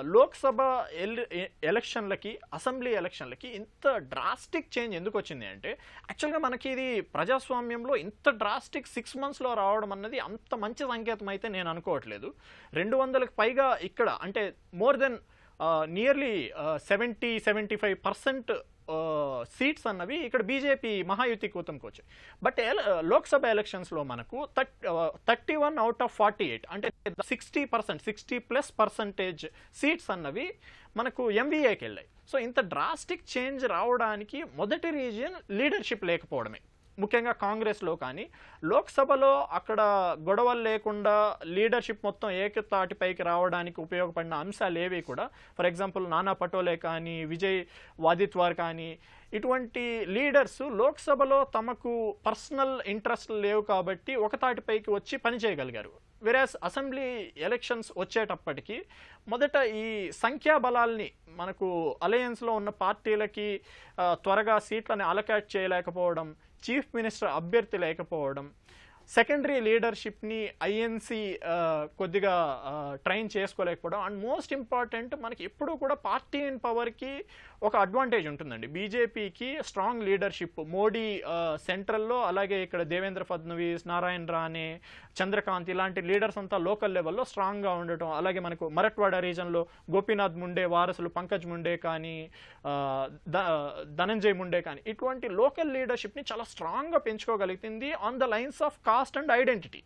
లోక్సభ ఎల్ ఎ- ఎలక్షన్లకి అసెంబ్లీ ఎలక్షన్లకి ఇంత డ్రాస్టిక్ చేంజ్ ఎందుకు వచ్చింది అంటే యాక్చువల్గా మనకి ఇది ప్రజాస్వామ్యంలో ఇంత డ్రాస్టిక్ సిక్స్ మంత్స్లో రావడం అన్నది అంత మంచి సంకేతం అయితే నేను అనుకోవట్లేదు. రెండు వందలకు పైగా ఇక్కడ అంటే more than nearly seventy seventy five percent seats అన్నవి ఇక్కడ బీజేపీ మహాయుతి కూతంకి వచ్చాయి. బట్ లోక్సభ ఎలక్షన్స్లో మనకు thirty one out of forty eight అంటే sixty percent sixty plus percentage seats అన్నవి మనకు ఎంవీఏకి వెళ్ళాయి. సో ఇంత డ్రాస్టిక్ చేంజ్ రావడానికి మొదటి రీజియన్ లీడర్షిప్ లేకపోవడమే. ముఖ్యంగా కాంగ్రెస్లో కానీ లోక్సభలో అక్కడ గొడవలు లేకుండా లీడర్షిప్ మొత్తం ఏకతాటిపైకి రావడానికి ఉపయోగపడిన అంశాలు ఏవి కూడా ఫర్ ఎగ్జాంపుల్ నానా పటోలే కానీ విజయ్ వాదిత్వార్ కానీ ఇటువంటి లీడర్స్ లోక్సభలో తమకు పర్సనల్ ఇంట్రెస్ట్ లేవు కాబట్టి ఒకతాటిపైకి వచ్చి పనిచేయగలిగారు వెరాస్ అసెంబ్లీ ఎలక్షన్స్ వచ్చేటప్పటికి మొదట ఈ సంఖ్యాబలాల్ని మనకు అలయన్స్లో ఉన్న పార్టీలకి త్వరగా సీట్లని అలకాట్ చేయలేకపోవడం చీఫ్ మినిస్టర్ అభ్యర్థి లేకపోవడం సెకండరీ లీడర్షిప్ని ఐఎన్సి కొద్దిగా ట్రైన్ చేసుకోలేకపోవడం. అండ్ మోస్ట్ ఇంపార్టెంట్ మనకి ఎప్పుడూ కూడా పార్టీ ఇన్ పవర్కి ఒక అడ్వాంటేజ్ ఉంటుందండి. బీజేపీకి స్ట్రాంగ్ లీడర్షిప్ మోడీ సెంట్రల్లో అలాగే ఇక్కడ దేవేంద్ర ఫడ్నవీస్ నారాయణ రాణే చంద్రకాంత్ ఇలాంటి లీడర్స్ అంతా లోకల్ లెవెల్లో స్ట్రాంగ్గా ఉండటం. అలాగే మనకు మరట్వాడ రీజన్లో గోపీనాథ్ ముండే వారసులు పంకజ్ ముండే కానీ ధనంజయ్ ముండే కానీ ఇటువంటి లోకల్ లీడర్షిప్ని చాలా స్ట్రాంగ్గా పెంచుకోగలిగింది. On the lines of caste and identity.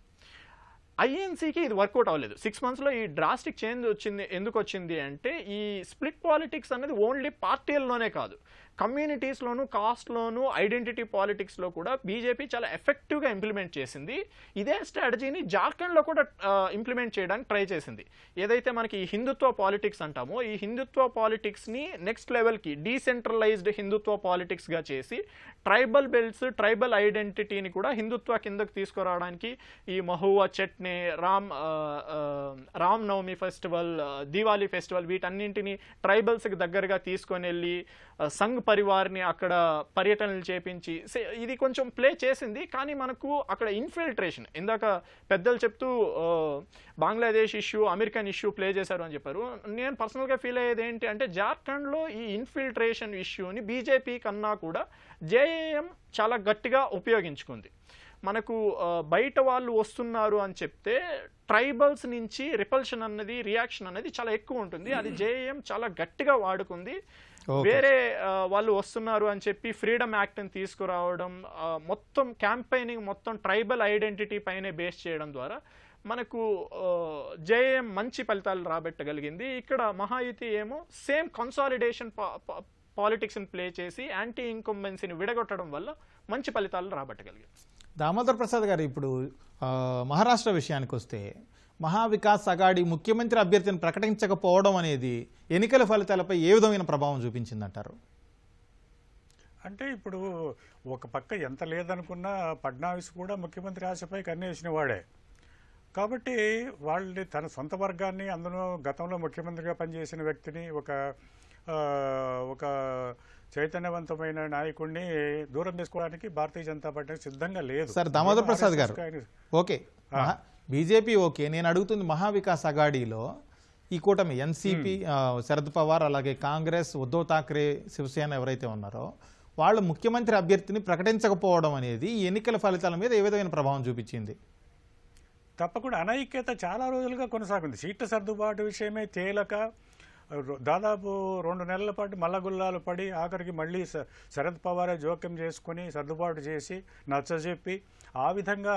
ఐఎన్సీకి ఇది వర్కౌట్ అవ్వలేదు. సిక్స్ మంత్స్లో ఈ డ్రాస్టిక్ చేంజ్ వచ్చింది ఎందుకు వచ్చింది అంటే ఈ స్ప్లిట్ పాలిటిక్స్ అనేది ఓన్లీ పార్టీల్లోనే కాదు. కమ్యూనిటీస్లోను కాస్ట్లోను ఐడెంటిటీ పాలిటిక్స్లో కూడా బీజేపీ చాలా ఎఫెక్టివ్గా ఇంప్లిమెంట్ చేసింది. ఇదే స్ట్రాటజీని జార్ఖండ్లో కూడా ఇంప్లిమెంట్ చేయడానికి ట్రై చేసింది. ఏదైతే మనకి ఈ హిందుత్వ పాలిటిక్స్ అంటామో ఈ హిందుత్వ పాలిటిక్స్ని నెక్స్ట్ లెవెల్కి డీసెంట్రలైజ్డ్ హిందుత్వ పాలిటిక్స్గా చేసి ట్రైబల్ బెల్ట్స్ ట్రైబల్ ఐడెంటిటీని కూడా హిందుత్వ కిందకు తీసుకురావడానికి ఈ మహువా చట్నే రామ్ రామ్ నవమి ఫెస్టివల్ ఆ, దీవాలి ఫెస్టివల్ వీటన్నింటినీ ట్రైబల్స్కి దగ్గరగా తీసుకొని వెళ్ళి సంఘ్ పరివార్ని అక్కడ పర్యటనలు చేపించి సే- ఇది కొంచెం ప్లే చేసింది కానీ మనకు అక్కడ ఇన్ఫిల్ట్రేషన్. ఇందాక పెద్దలు చెప్తూ Bangladesh issue American issue play చేశారు అని చెప్పారు. నేను పర్సనల్గా ఫీల్ అయ్యేది ఏంటి అంటే జార్ఖండ్లో ఈ ఇన్ఫిల్ట్రేషన్ ఇష్యూని బీజేపీ కన్నా కూడా జేఏఎం చాలా గట్టిగా ఉపయోగించుకుంది. మనకు బయట వాళ్ళు వస్తున్నారు అని చెప్తే ట్రైబల్స్ నుంచి రిపల్షన్ అన్నది రియాక్షన్ అనేది చాలా ఎక్కువ ఉంటుంది. అది జేఏఎం చాలా గట్టిగా వాడుకుంది. వేరే వాళ్ళు వస్తున్నారు అని చెప్పి ఫ్రీడమ్ యాక్ట్ని తీసుకురావడం మొత్తం క్యాంపెయినింగ్ మొత్తం ట్రైబల్ ఐడెంటిటీ పైనే బేస్ చేయడం ద్వారా మనకు జేఏఎం మంచి ఫలితాలు రాబెట్టగలిగింది. ఇక్కడ మహాయుతి ఏమో సేమ్ కన్సాలిడేషన్ పాలిటిక్స్ని ప్లే చేసి యాంటీ ఇంకంబెన్సీని విడగొట్టడం వల్ల మంచి ఫలితాలు రాబట్టగలిగింది. దామోదర్ ప్రసాద్ గారు ఇప్పుడు మహారాష్ట్ర విషయానికి వస్తే మహావికాస్ అగాడి ముఖ్యమంత్రి అభ్యర్థిని ప్రకటించకపోవడం అనేది ఎన్నికల ఫలితాలపై ఏ విధమైన ప్రభావం చూపించిందంటారు? అంటే ఇప్పుడు ఒక పక్క ఎంత లేదనుకున్నా ఫడ్నావిస్ కూడా ముఖ్యమంత్రి ఆశపై కన్నేసిన వాడే. కాబట్టి వాళ్ళని తన సొంత వర్గాన్ని అందులో గతంలో ముఖ్యమంత్రిగా పనిచేసిన వ్యక్తిని ఒక ఒక చైతన్యవంతమైన నాయకుడిని దూరం చేసుకోవడానికి భారతీయ జనతా పార్టీ సిద్ధంగా లేదు. Sir Damodar Prasad garu. Okay. BJP okay. నేను అడుగుతుంది మహావికాస్ అగాడిలో ఈ కూటమి ఎన్సీపీ శరద్ పవార్ అలాగే కాంగ్రెస్ ఉద్ధవ్ ఠాక్రే శివసేన ఎవరైతే ఉన్నారో వాళ్ళు ముఖ్యమంత్రి అభ్యర్థిని ప్రకటించకపోవడం అనేది ఈ ఎన్నికల ఫలితాల మీద ఏ విధమైన ప్రభావం చూపించింది? తప్పకుండా. అనైక్యత చాలా రోజులుగా కొనసాగుంది. సీట్ల సర్దుబాటు విషయమే తేలక దాదాపు రెండు నెలల పాటు మల్లగుల్లాలు పడి ఆఖరికి మళ్ళీ శరద్ పవారే జోక్యం చేసుకుని సర్దుబాటు చేసి నచ్చజెప్పి ఆ విధంగా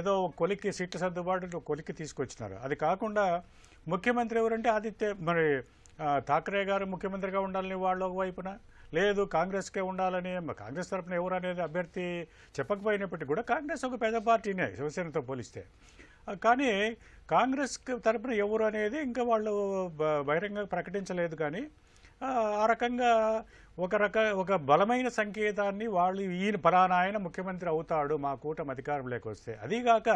ఏదో కొలిక్కి సీట్ల సర్దుబాటు కొలిక్కి తీసుకొచ్చినారు. అది కాకుండా ముఖ్యమంత్రి ఎవరంటే ఆదిత్య మరి ఠాక్రే గారు ముఖ్యమంత్రిగా ఉండాలని వాళ్ళు ఒక వైపున లేదు కాంగ్రెస్కే ఉండాలని కాంగ్రెస్ తరపున ఎవరు అనేది అభ్యర్థి చెప్పకపోయినప్పటికీ కూడా కాంగ్రెస్ ఒక పెద్ద పార్టీనే శివసేనతో పోలిస్తే. కానీ కాంగ్రెస్ తరపున ఎవరు అనేది ఇంకా వాళ్ళు బహిరంగంగా బహిరంగ ప్రకటించలేదు కానీ ఆ, రకంగా ఒక రక ఒక బలమైన సంకేతాన్ని వాళ్ళు ఈయన ఫలానా ఆయన ముఖ్యమంత్రి అవుతాడు మా కూటమి అధికారంలోకి వస్తే. అదీగాక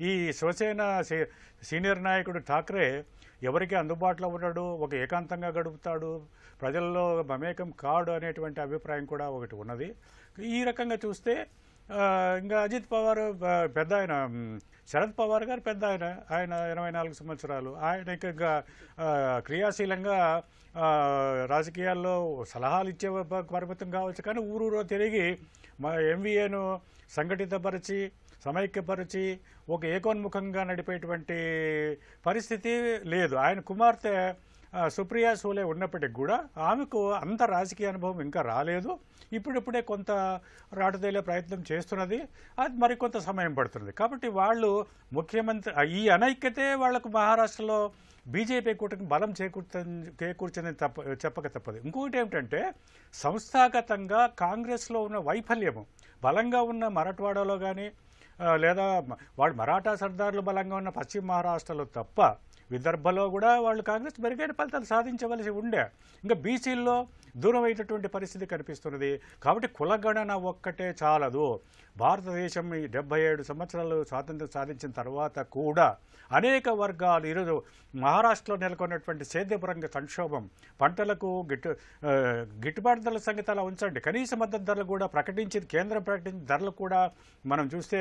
ఈ శివసేన సీ- సీనియర్ నాయకుడు ఠాక్రే ఎవరికి అందుబాటులో ఉన్నాడు ఒక ఏకాంతంగా గడుపుతాడు ప్రజల్లో మమేకం కాడు అనేటువంటి అభిప్రాయం కూడా ఒకటి ఉన్నది. ఈ రకంగా చూస్తే ఇంకా అజిత్ పవార్ పెద్ద ఆయన శరద్ పవార్ గారు పెద్ద ఆయన ఆయన ఇరవై నాలుగు సంవత్సరాలు. ఆయన ఇంకా క్రియాశీలంగా రాజకీయాల్లో సలహాలు ఇచ్చే పరిమితం కావచ్చు. కానీ ఊరూరో తిరిగి మా ఎంవీఏను సంఘటితపరిచి సమైక్యపరిచి ఒక ఏకోన్ముఖంగా నడిపేటువంటి పరిస్థితి లేదు. ఆయన కుమార్తె సుప్రియా సూలే ఉన్నప్పటికి కూడా ఆమెకు అంత రాజకీయ అనుభవం ఇంకా రాలేదు. ఇప్పుడిప్పుడే కొంత రాటుదేలే ప్రయత్నం చేస్తున్నది. అది మరికొంత సమయం పడుతుంది. కాబట్టి వాళ్ళు ముఖ్యమంత్రి ఈ అనైక్యతే వాళ్ళకు మహారాష్ట్రలో బీజేపీ కూటమి బలం చేకూర్చ చేకూర్చని తప్ప చెప్పక తప్పదు. ఇంకొకటి ఏమిటంటే సంస్థాగతంగా కాంగ్రెస్లో ఉన్న వైఫల్యము బలంగా ఉన్న మరట్వాడలో కానీ లేదా వాళ్ళు వాడు మరాఠా సర్దార్లు బలంగా ఉన్న పశ్చిమ మహారాష్ట్రలో తప్ప విదర్భలో కూడా వాళ్ళు కాంగ్రెస్ మెరుగైన ఫలితాలు సాధించవలసి ఉండే. ఇంకా బీసీల్లో దూరం అయ్యేటటువంటి పరిస్థితి కనిపిస్తున్నది. కాబట్టి కులగణన ఒక్కటే చాలదు. భారతదేశం ఈ డెబ్బై ఏడు సంవత్సరాలు స్వాతంత్రం సాధించిన తర్వాత కూడా అనేక వర్గాలు ఈరోజు మహారాష్ట్రలో నెలకొన్నటువంటి సేద్యపరంగా సంక్షోభం పంటలకు గిట్టు గిట్టుబాటు ధరల సంగతి అలా ఉంచండి. కనీస మద్దతు ధరలు కూడా ప్రకటించింది కేంద్రం ప్రకటించిన ధరలు కూడా మనం చూస్తే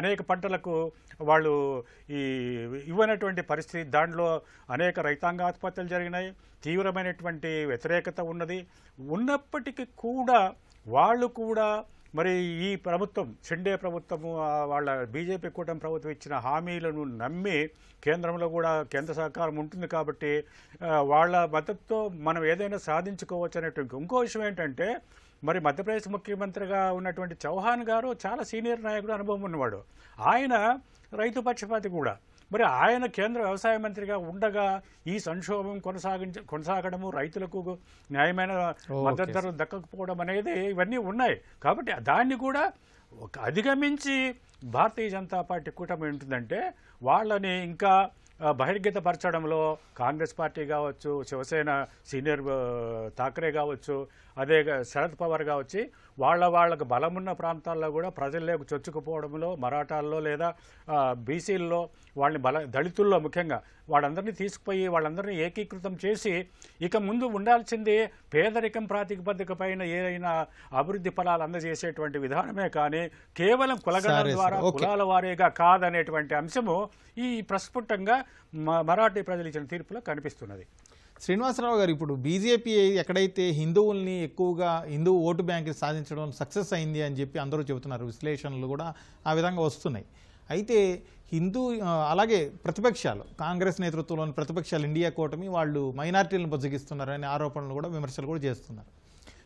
అనేక పంటలకు వాళ్ళు ఈ ఇవ్వనటువంటి పరిస్థితి. దాంట్లో అనేక రైతాంగ ఆత్మహత్యలు జరిగినాయి తీవ్రమైనటువంటి వ్యతిరేకత ఉన్నది. ఉన్నప్పటికీ కూడా వాళ్ళు కూడా మరి ఈ ప్రభుత్వం షిండే ప్రభుత్వము వాళ్ళ బీజేపీ కూటమి ప్రభుత్వం ఇచ్చిన హామీలను నమ్మి కేంద్రంలో కూడా కేంద్ర సహకారం ఉంటుంది కాబట్టి వాళ్ళ మద్దతుతో మనం ఏదైనా సాధించుకోవచ్చు అనేటువంటి ఇంకో విషయం ఏంటంటే మరి మధ్యప్రదేశ్ ముఖ్యమంత్రిగా ఉన్నటువంటి చౌహాన్ గారు చాలా సీనియర్ నాయకుడు అనుభవం ఉన్నవాడు. ఆయన రైతు పక్షపాతి కూడా. మరి ఆయన కేంద్ర వ్యవసాయ మంత్రిగా ఉండగా ఈ సంక్షోభం కొనసాగించ కొనసాగడము రైతులకు న్యాయమైన మద్దతు ధరలు దక్కకపోవడం అనేది ఇవన్నీ ఉన్నాయి. కాబట్టి దాన్ని కూడా ఒక అధిగమించి భారతీయ జనతా పార్టీ కూటమి ఉంటుందంటే వాళ్ళని ఇంకా బహిర్గతపరచడంలో కాంగ్రెస్ పార్టీ కావచ్చు శివసేన సీనియర్ ఆ, ఠాక్రే కావచ్చు అదే శరద్ పవార్ కావచ్చు వాళ్ళ వాళ్ళకు బలమున్న ప్రాంతాల్లో కూడా ప్రజల్లోకి చొచ్చుకుపోవడంలో మరాఠాల్లో లేదా బీసీల్లో వాళ్ళని బల దళితుల్లో ముఖ్యంగా వాళ్ళందరినీ తీసుకుపోయి వాళ్ళందరినీ ఏకీకృతం చేసి ఇక ముందు ఉండాల్సింది పేదరికం ప్రాతిపదిక పైన ఏదైనా అభివృద్ధి ఫలాలు అందజేసేటువంటి విధానమే కానీ కేవలం కులగణం సరే, ద్వారా. కులాల వారీగా కాదనేటువంటి అంశము ఈ ప్రస్ఫుటంగా మ- మరాఠీ ప్రజలు ఇచ్చిన తీర్పులో కనిపిస్తున్నది శ్రీనివాసరావు గారు ఇప్పుడు బీజేపీ ఎక్కడైతే హిందువుల్ని ఎక్కువగా హిందూ ఓటు బ్యాంకు సాధించడం సక్సెస్ అయింది అని చెప్పి అందరూ చెబుతున్నారు విశ్లేషణలు కూడా ఆ విధంగా వస్తున్నాయి. అయితే హిందూ అలాగే ప్రతిపక్షాలు కాంగ్రెస్ నేతృత్వంలోని ప్రతిపక్షాలు ఇండియా కూటమి వాళ్ళు మైనార్టీలను బుజ్జగిస్తున్నారనే ఆరోపణలు కూడా విమర్శలు కూడా చేస్తున్నారు.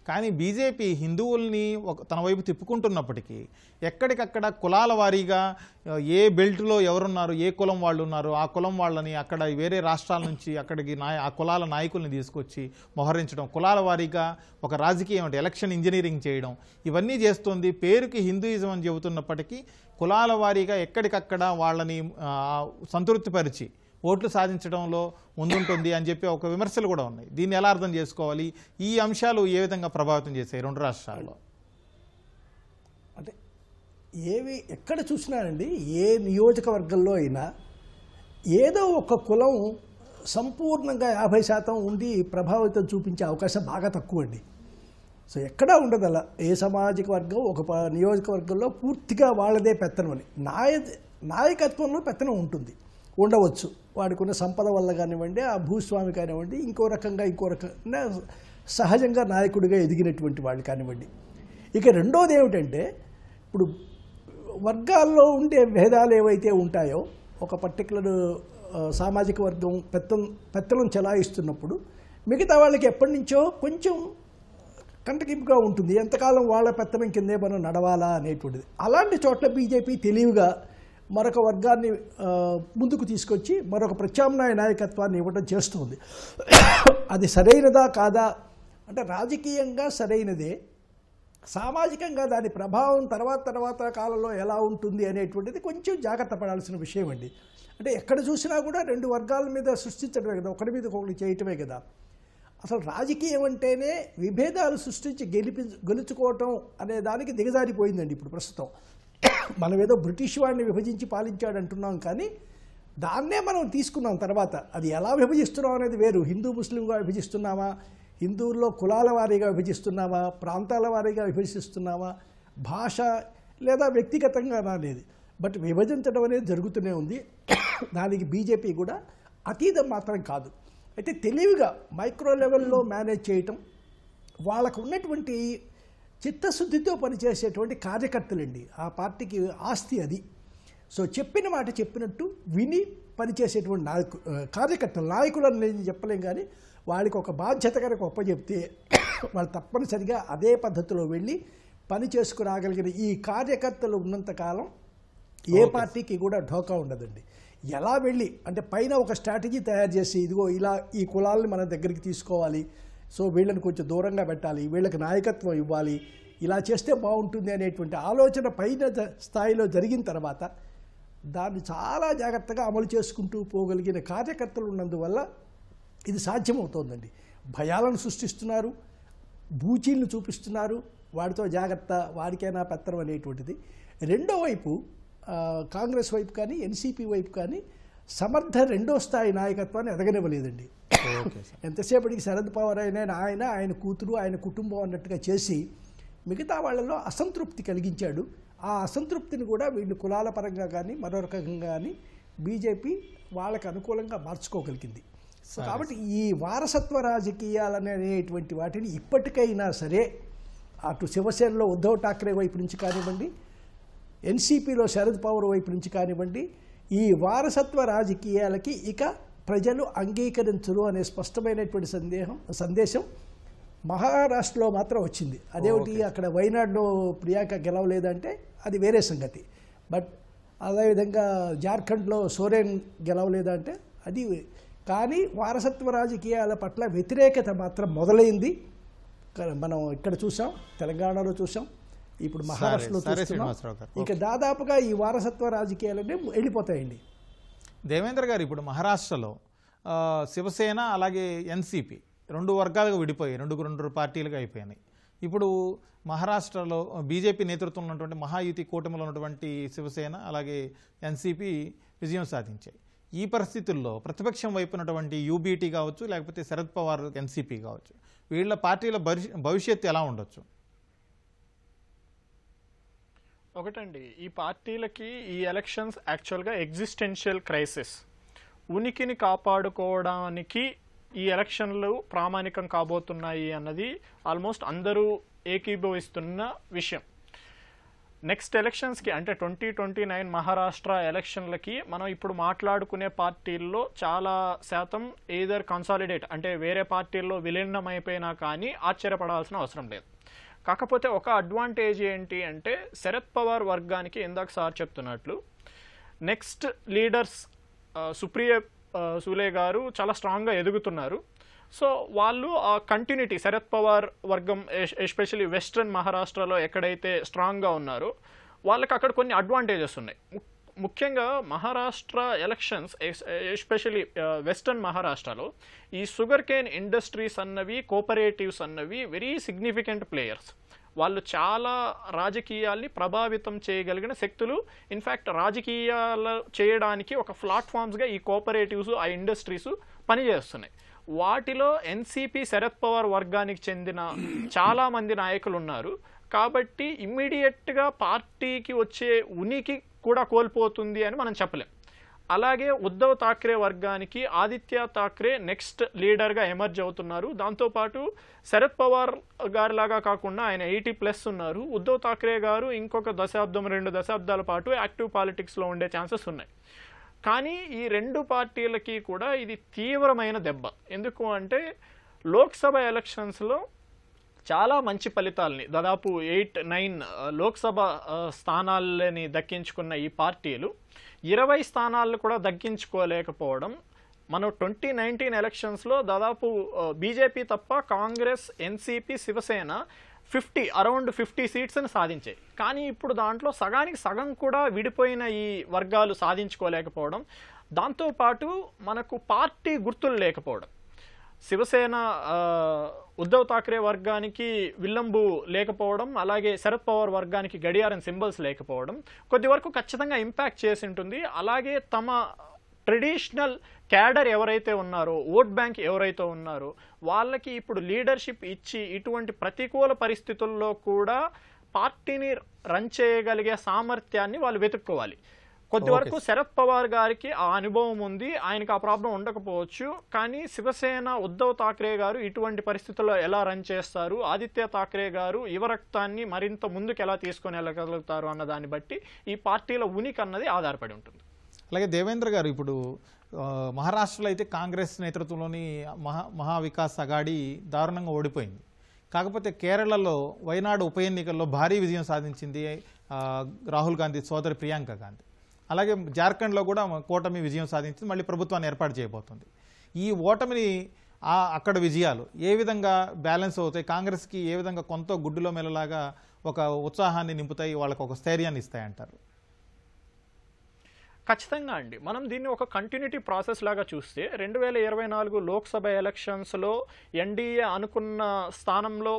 కానీ బీజేపీ హిందువుల్ని ఒక తన వైపు తిప్పుకుంటున్నప్పటికీ ఎక్కడికక్కడ కులాల వారీగా ఏ బెల్ట్లో ఎవరున్నారు ఏ కులం వాళ్ళు ఉన్నారు ఆ కులం వాళ్ళని అక్కడ వేరే రాష్ట్రాల నుంచి అక్కడికి నాయ ఆ కులాల నాయకుల్ని తీసుకొచ్చి మోహరించడం కులాల వారీగా ఒక రాజకీయం అంటే ఎలక్షన్ ఇంజనీరింగ్ చేయడం ఇవన్నీ చేస్తుంది. పేరుకి హిందూయిజం అని చెబుతున్నప్పటికీ కులాల వారీగా ఎక్కడికక్కడ వాళ్ళని సంతృప్తిపరిచి ఓట్లు సాధించడంలో ముందుంటుంది అని చెప్పి ఒక విమర్శలు కూడా ఉన్నాయి. దీన్ని ఎలా అర్థం చేసుకోవాలి? ఈ అంశాలు ఏ విధంగా ప్రభావితం చేశాయి? రెండు రాష్ట్రాల్లో. అంటే ఏవి ఎక్కడ చూసినానండి ఏ నియోజకవర్గంలో అయినా ఏదో ఒక కులం సంపూర్ణంగా యాభై శాతం ఉండి ప్రభావితం చూపించే అవకాశం బాగా తక్కువ అండి సో ఎక్కడా ఉండదు అలా. ఏ సామాజిక వర్గం ఒక నియోజకవర్గంలో పూర్తిగా వాళ్ళదే పెత్తనం అని. నాయ నాయకత్వంలో పెత్తనం ఉంటుంది. ఉండవచ్చు. వాడికి ఉన్న సంపద వల్ల కానివ్వండి ఆ భూస్వామి కానివ్వండి ఇంకో రకంగా ఇంకో రకంగా సహజంగా నాయకుడిగా ఎదిగినటువంటి వాళ్ళు కానివ్వండి. ఇక రెండోది ఏమిటంటే ఇప్పుడు వర్గాల్లో ఉండే భేదాలు ఏవైతే ఉంటాయో ఒక పర్టికులర్ సామాజిక వర్గం పెత్తం పెత్తనం చెలాయిస్తున్నప్పుడు మిగతా వాళ్ళకి ఎప్పటి నుంచో కొంచెం కంటకింపుగా ఉంటుంది. ఎంతకాలం వాళ్ళ పెత్తనం కిందే మనం నడవాలా అనేటువంటిది. అలాంటి చోట్ల బీజేపీ తెలివిగా మరొక వర్గాన్ని ముందుకు తీసుకొచ్చి మరొక ప్రత్యామ్నాయ నాయకత్వాన్ని ఇవ్వడం చేస్తుంది. అది సరైనదా కాదా? అంటే రాజకీయంగా సరైనదే. సామాజికంగా దాని ప్రభావం తర్వాత తర్వాత కాలంలో ఎలా ఉంటుంది అనేటువంటిది కొంచెం జాగ్రత్త పడాల్సిన విషయం అండి. అంటే ఎక్కడ చూసినా కూడా రెండు వర్గాల మీద సృష్టించడమే కదా ఒకటి మీద ఒకటి చేయటమే కదా. అసలు రాజకీయం అంటేనే విభేదాలు సృష్టించి గెలిపి గెలుచుకోవటం అనే దానికి దిగజారిపోయిందండి ఇప్పుడు ప్రస్తుతం. మనం ఏదో బ్రిటిష్ వాడిని విభజించి పాలించాడు అంటున్నాం కానీ దాన్నే మనం తీసుకున్నాం తర్వాత. అది ఎలా విభజిస్తున్నాం అనేది వేరు. హిందూ ముస్లింగా విభజిస్తున్నామా? హిందువుల్లో కులాల వారీగా విభజిస్తున్నామా? ప్రాంతాల వారీగా విభజిస్తున్నామా? భాష లేదా వ్యక్తిగతంగా అనేది బట్ విభజించడం అనేది జరుగుతూనే ఉంది. దానికి బీజేపీ కూడా అతీతం మాత్రం కాదు. అయితే తెలివిగా మైక్రో లెవెల్లో మేనేజ్ చేయటం వాళ్ళకు ఉన్నటువంటి చిత్తశుద్ధితో పనిచేసేటువంటి కార్యకర్తలండి. ఆ పార్టీకి ఆస్తి అది. సో చెప్పిన మాట చెప్పినట్టు విని పనిచేసేటువంటి నాయకు కార్యకర్తలు నాయకులను నేను చెప్పలేం కానీ వాళ్ళకి ఒక బాధ్యత కనుక ఒప్పచెప్తే వాళ్ళు తప్పనిసరిగా అదే పద్ధతిలో వెళ్ళి పని చేసుకురాగలిగిన ఈ కార్యకర్తలు ఉన్నంతకాలం ఏ పార్టీకి కూడా ఢోకా ఉండదండి. ఎలా వెళ్ళి అంటే పైన ఒక స్ట్రాటజీ తయారు చేసి ఇదిగో ఇలా ఈ కులాలని మన దగ్గరికి తీసుకోవాలి సో వీళ్ళని కొంచెం దూరంగా పెట్టాలి వీళ్ళకి నాయకత్వం ఇవ్వాలి ఇలా చేస్తే బాగుంటుంది అనేటువంటి ఆలోచన పైన స్థాయిలో జరిగిన తర్వాత దాన్ని చాలా జాగ్రత్తగా అమలు చేసుకుంటూ పోగలిగిన కార్యకర్తలు ఉన్నందువల్ల ఇది సాధ్యమవుతోందండి. భయాలను సృష్టిస్తున్నారు బూచీలను చూపిస్తున్నారు వాడితో జాగ్రత్త వాడికైనా పెత్తనం అనేటువంటిది. రెండో వైపు కాంగ్రెస్ వైపు కానీ ఎన్సీపీ వైపు కానీ సమర్థ రెండో స్థాయి నాయకత్వాన్ని ఎదగనివ్వలేదండి. ఎంతసేపటికి శరద్ పవార్ అయిన ఆయన ఆయన కూతురు ఆయన కుటుంబం అన్నట్టుగా చేసి మిగతా వాళ్ళలో అసంతృప్తి కలిగించాడు. ఆ అసంతృప్తిని కూడా వీళ్ళు కులాల పరంగా కానీ మరో రకంగా కానీ బీజేపీ వాళ్ళకి అనుకూలంగా మార్చుకోగలిగింది. కాబట్టి ఈ వారసత్వ రాజకీయాలు అనేటువంటి వాటిని ఇప్పటికైనా సరే అటు శివసేనలో ఉద్ధవ్ ఠాక్రే వైపు నుంచి కానివ్వండి ఎన్సీపీలో శరద్ పవార్ వైపు నుంచి కానివ్వండి ఈ వారసత్వ రాజకీయాలకి ఇక ప్రజలు అంగీకరించరు అనే స్పష్టమైనటువంటి సందేహం సందేశం మహారాష్ట్రలో మాత్రం వచ్చింది. అదేమిటి? అక్కడ వైనాడులో ప్రియాంక గెలవలేదంటే అది వేరే సంగతి. బట్ అదేవిధంగా జార్ఖండ్లో సోరెన్ గెలవలేదంటే అది కానీ వారసత్వ రాజకీయాల పట్ల వ్యతిరేకత మాత్రం మొదలైంది. మనం ఇక్కడ చూసాం తెలంగాణలో చూసాం. ఇప్పుడు మహారాష్ట్రలో చూస్తున్నాం. ఇక దాదాపుగా ఈ వారసత్వ రాజకీయాలనే వెళ్ళిపోతాయండి. దేవేంద్ర గారు ఇప్పుడు మహారాష్ట్రలో శివసేన అలాగే ఎన్సీపీ రెండు వర్గాలుగా విడిపోయాయి రెండు రెండు పార్టీలుగా అయిపోయినాయి. ఇప్పుడు మహారాష్ట్రలో బీజేపీ నేతృత్వంలో ఉన్నటువంటి మహాయుతి కూటమిలో ఉన్నటువంటి శివసేన అలాగే ఎన్సీపీ విజయం సాధించాయి. ఈ పరిస్థితుల్లో ప్రతిపక్షం వైపు ఉన్నటువంటి యూబీటీ కావచ్చు లేకపోతే శరద్ పవార్ ఎన్సీపీ కావచ్చు వీళ్ళ పార్టీల భవిష్య- భవిష్యత్తు ఎలా ఉండొచ్చు? ఒకటండి ఈ పార్టీలకి ఈ ఎలక్షన్స్ యాక్చువల్గా ఎగ్జిస్టెన్షియల్ క్రైసిస్. ఉనికిని కాపాడుకోవడానికి ఈ ఎలక్షన్లు ప్రామాణికం కాబోతున్నాయి అన్నది ఆల్మోస్ట్ అందరూ ఏకీభవిస్తున్న విషయం. నెక్స్ట్ ఎలక్షన్స్కి అంటే ట్వంటీ ట్వంటీ నైన్ మహారాష్ట్ర ఎలక్షన్లకి మనం ఇప్పుడు మాట్లాడుకునే పార్టీల్లో చాలా శాతం ఏదర్ కన్సాలిడేట్ అంటే వేరే పార్టీల్లో విలీనం అయిపోయినా కానీ ఆశ్చర్యపడాల్సిన అవసరం లేదు. కాకపోతే ఒక అడ్వాంటేజ్ ఏంటి అంటే శరద్ పవార్ వర్గానికి ఇందాక సార్ చెప్తున్నట్లు నెక్స్ట్ లీడర్స్ సుప్రియ సూలే గారు చాలా స్ట్రాంగ్గా ఎదుగుతున్నారు. సో వాళ్ళు ఆ కంటిన్యూటీ శరద్ పవార్ వర్గం ఎస్పెషల్లీ వెస్ట్రన్ మహారాష్ట్రలో ఎక్కడైతే స్ట్రాంగ్గా ఉన్నారో వాళ్ళకి అక్కడ కొన్ని అడ్వాంటేజెస్ ఉన్నాయి. ముఖ్యంగా మహారాష్ట్ర ఎలక్షన్స్ ఎస్పెషల్లీ వెస్టర్న్ మహారాష్ట్రలో ఈ షుగర్ కేన్ ఇండస్ట్రీస్ అన్నవి కోఆపరేటివ్స్ అన్నవి వెరీ సిగ్నిఫికెంట్ ప్లేయర్స్ వాళ్ళు చాలా రాజకీయాల్ని ప్రభావితం చేయగలిగిన శక్తులు ఇన్ఫ్యాక్ట్ రాజకీయాల చేయడానికి ఒక ప్లాట్ఫామ్స్గా ఈ కోఆపరేటివ్స్ ఆ ఇండస్ట్రీస్ పనిచేస్తున్నాయి. వాటిలో ఎన్సీపీ శరద్ పవార్ వర్గానికి చెందిన చాలామంది నాయకులు ఉన్నారు. కాబట్టి ఇమ్మీడియట్గా పార్టీకి వచ్చే ఉనికి కూడా కోల్పోతుంది అని మనం చెప్పలేం. అలాగే ఉద్ధవ్ థాక్రే వర్గానికి ఆదిత్య థాక్రే నెక్స్ట్ లీడర్గా ఎమర్జ్ అవుతున్నారు. దాంతోపాటు శరద్ పవార్ గారిలాగా కాకుండా ఆయన ఎయిటీ ప్లస్ ఉన్నారు. ఉద్ధవ్ థాక్రే గారు ఇంకొక దశాబ్దం రెండు దశాబ్దాల పాటు యాక్టివ్ పాలిటిక్స్లో ఉండే ఛాన్సెస్ ఉన్నాయి. కానీ ఈ రెండు పార్టీలకి కూడా ఇది తీవ్రమైన దెబ్బ. ఎందుకు అంటే లోక్సభ ఎలక్షన్స్లో చాలా మంచి ఫలితాలని దాదాపు ఎయిట్ నైన్ లోక్సభ స్థానాలని దక్కించుకున్న ఈ పార్టీలు ఇరవై స్థానాలను కూడా దక్కించుకోలేకపోవడం మనం ట్వంటీ నైన్టీన్ ఎలక్షన్స్లో దాదాపు బీజేపీ తప్ప Congress NCP Shiv Sena fifty around fifty సీట్స్ని సాధించాయి. కానీ ఇప్పుడు దాంట్లో సగానికి సగం కూడా విడిపోయిన ఈ వర్గాలు సాధించుకోలేకపోవడం దాంతోపాటు మనకు పార్టీ గుర్తులు లేకపోవడం. శివసేన ఉద్ధవ్ ఠాక్రే వర్గానికి విల్లంబు లేకపోవడం అలాగే శరద్ పవార్ వర్గానికి గడియారం సింబల్స్ లేకపోవడం కొద్ది వరకు ఖచ్చితంగా ఇంపాక్ట్ చేసి ఉంటుంది. అలాగే తమ ట్రెడిషనల్ క్యాడర్ ఎవరైతే ఉన్నారో ఓట్ బ్యాంక్ ఎవరైతే ఉన్నారో వాళ్ళకి ఇప్పుడు లీడర్షిప్ ఇచ్చి ఇటువంటి ప్రతికూల పరిస్థితుల్లో కూడా పార్టీని రన్ చేయగలిగే సామర్థ్యాన్ని వాళ్ళు వెతుక్కోవాలి. కొద్ది వరకు శరద్ పవార్ గారికి ఆ అనుభవం ఉంది. ఆయనకి ఆ ప్రాబ్లం ఉండకపోవచ్చు. కానీ శివసేన ఉద్ధవ్ ఠాక్రే గారు ఇటువంటి పరిస్థితుల్లో ఎలా రన్ చేస్తారు? ఆదిత్య ఠాక్రే గారు యువరక్తాన్ని మరింత ముందుకు ఎలా తీసుకొని వెళ్ళగలుగుతారు అన్న దాన్ని బట్టి ఈ పార్టీల ఉనికి అన్నది ఆధారపడి ఉంటుంది. అలాగే దేవేంద్ర గారు ఇప్పుడు మహారాష్ట్రలో అయితే కాంగ్రెస్ నేతృత్వంలోని మహా మహావికాస్ అగాడి దారుణంగా ఓడిపోయింది. కాకపోతే కేరళలో వైనాడు ఉప ఎన్నికల్లో భారీ విజయం సాధించింది రాహుల్ గాంధీ సోదరి ప్రియాంక గాంధీ. అలాగే జార్ఖండ్లో కూడా కూటమి విజయం సాధించింది. మళ్ళీ ప్రభుత్వాన్ని ఏర్పాటు చేయబోతుంది. ఈ ఓటమిని అక్కడ విజయాలు ఏ విధంగా బ్యాలెన్స్ అవుతాయి? కాంగ్రెస్కి ఏ విధంగా కొంత గుడ్డులో మెల్లలాగా ఒక ఉత్సాహాన్ని నింపుతాయి? వాళ్ళకు ఒక స్థైర్యాన్ని ఇస్తాయంటారు. ఖచ్చితంగా అండి. మనం దీన్ని ఒక కంటిన్యూటీ ప్రాసెస్ లాగా చూస్తే రెండు వేల ఇరవై నాలుగు లోక్సభ ఎలక్షన్స్లో ఎన్డీఏ అనుకున్న స్థానంలో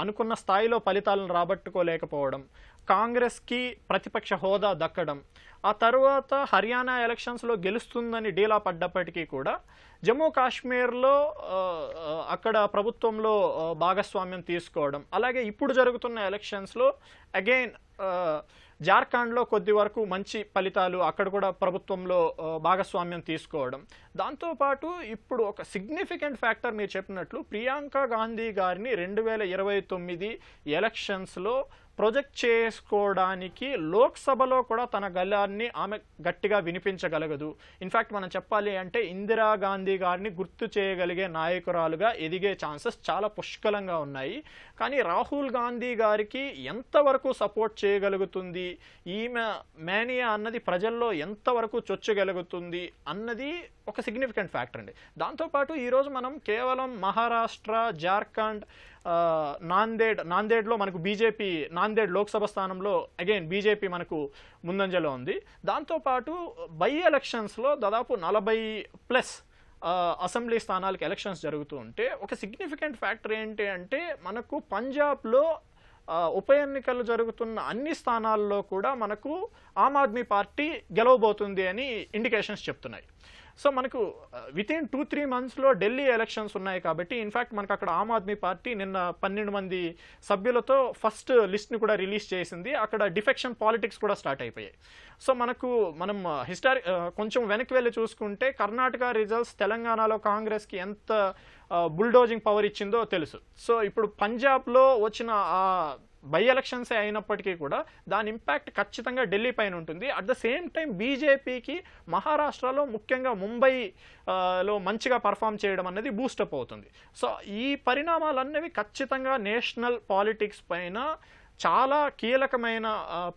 అనుకున్న స్థాయిలో ఫలితాలను రాబట్టుకోలేకపోవడం కాంగ్రెస్కి ప్రతిపక్ష హోదా దక్కడం ఆ తర్వాత హర్యానా ఎలక్షన్స్లో గెలుస్తుందని డీలా పడ్డప్పటికీ కూడా జమ్మూ కాశ్మీర్లో అక్కడ ప్రభుత్వంలో భాగస్వామ్యం తీసుకోవడం అలాగే ఇప్పుడు జరుగుతున్న ఎలక్షన్స్లో అగైన్ జార్ఖండ్లో కొద్ది వరకు మంచి ఫలితాలు అక్కడ కూడా ప్రభుత్వంలో భాగస్వామ్యం తీసుకోవడం. దాంతోపాటు ఇప్పుడు ఒక సిగ్నిఫికెంట్ ఫ్యాక్టర్ మీరు చెప్పినట్లు ప్రియాంక గాంధీ గారిని రెండు వేల ఇరవై తొమ్మిది ఎలక్షన్స్లో ప్రొజెక్ట్ చేసుకోవడానికి లోక్సభలో కూడా తన గలాన్ని ఆమె గట్టిగా వినిపించగలగదు. ఇన్ఫ్యాక్ట్ మనం చెప్పాలి అంటే ఇందిరా గాంధీ గారిని గుర్తు చేయగలిగే నాయకురాలుగా ఎదిగే ఛాన్సెస్ చాలా పుష్కలంగా ఉన్నాయి. కానీ రాహుల్ గాంధీ గారికి ఎంతవరకు సపోర్ట్ చేయగలుగుతుంది? ఈమె మేనియా అన్నది ప్రజల్లో ఎంతవరకు చొచ్చగలుగుతుంది అన్నది ఒక సిగ్నిఫికెంట్ ఫ్యాక్టర్ అండి. దాంతోపాటు ఈరోజు మనం కేవలం మహారాష్ట్ర జార్ఖండ్ నాందేడ్ నాందేడ్లో మనకు బీజేపీ నాందేడ్ లోక్సభ స్థానంలో అగైన్ బీజేపీ మనకు ముందంజలో ఉంది. దాంతోపాటు బై ఎలక్షన్స్లో దాదాపు నలభై ప్లస్ అసెంబ్లీ స్థానాలకు ఎలక్షన్స్ జరుగుతూ ఉంటే ఒక సిగ్నిఫికెంట్ ఫ్యాక్టర్ ఏంటి అంటే మనకు పంజాబ్లో ఉప ఎన్నికలు జరుగుతున్న అన్ని స్థానాల్లో కూడా మనకు ఆమ్ ఆద్మీ పార్టీ గెలవబోతుంది అని ఇండికేషన్స్ చెప్తున్నాయి. సో మనకు విత్ ఇన్ టూ త్రీ మంత్స్లో ఢిల్లీ ఎలక్షన్స్ ఉన్నాయి కాబట్టి ఇన్ఫ్యాక్ట్ మనకు అక్కడ ఆమ్ ఆద్మీ పార్టీ నిన్న పన్నెండు మంది సభ్యులతో ఫస్ట్ లిస్ట్ని కూడా రిలీజ్ చేసింది. అక్కడ డిఫెక్షన్ పాలిటిక్స్ కూడా స్టార్ట్ అయిపోయాయి. సో మనకు మనం హిస్టారి కొంచెం వెనక్కి వెళ్ళి చూసుకుంటే కర్ణాటక రిజల్ట్స్ తెలంగాణలో కాంగ్రెస్కి ఎంత బుల్డోజింగ్ పవర్ ఇచ్చిందో తెలుసు. సో ఇప్పుడు పంజాబ్లో వచ్చిన ఆ బై ఎలక్షన్సే అయినప్పటికీ కూడా దాని ఇంపాక్ట్ ఖచ్చితంగా ఢిల్లీ పైన ఉంటుంది. అట్ ద సేమ్ టైం బీజేపీకి మహారాష్ట్రలో ముఖ్యంగా ముంబై ఆ, లో మంచిగా పర్ఫామ్ చేయడం అనేది బూస్టప్ అవుతుంది. సో ఈ పరిణామాలన్నవి ఖచ్చితంగా నేషనల్ పాలిటిక్స్ పైన చాలా కీలకమైన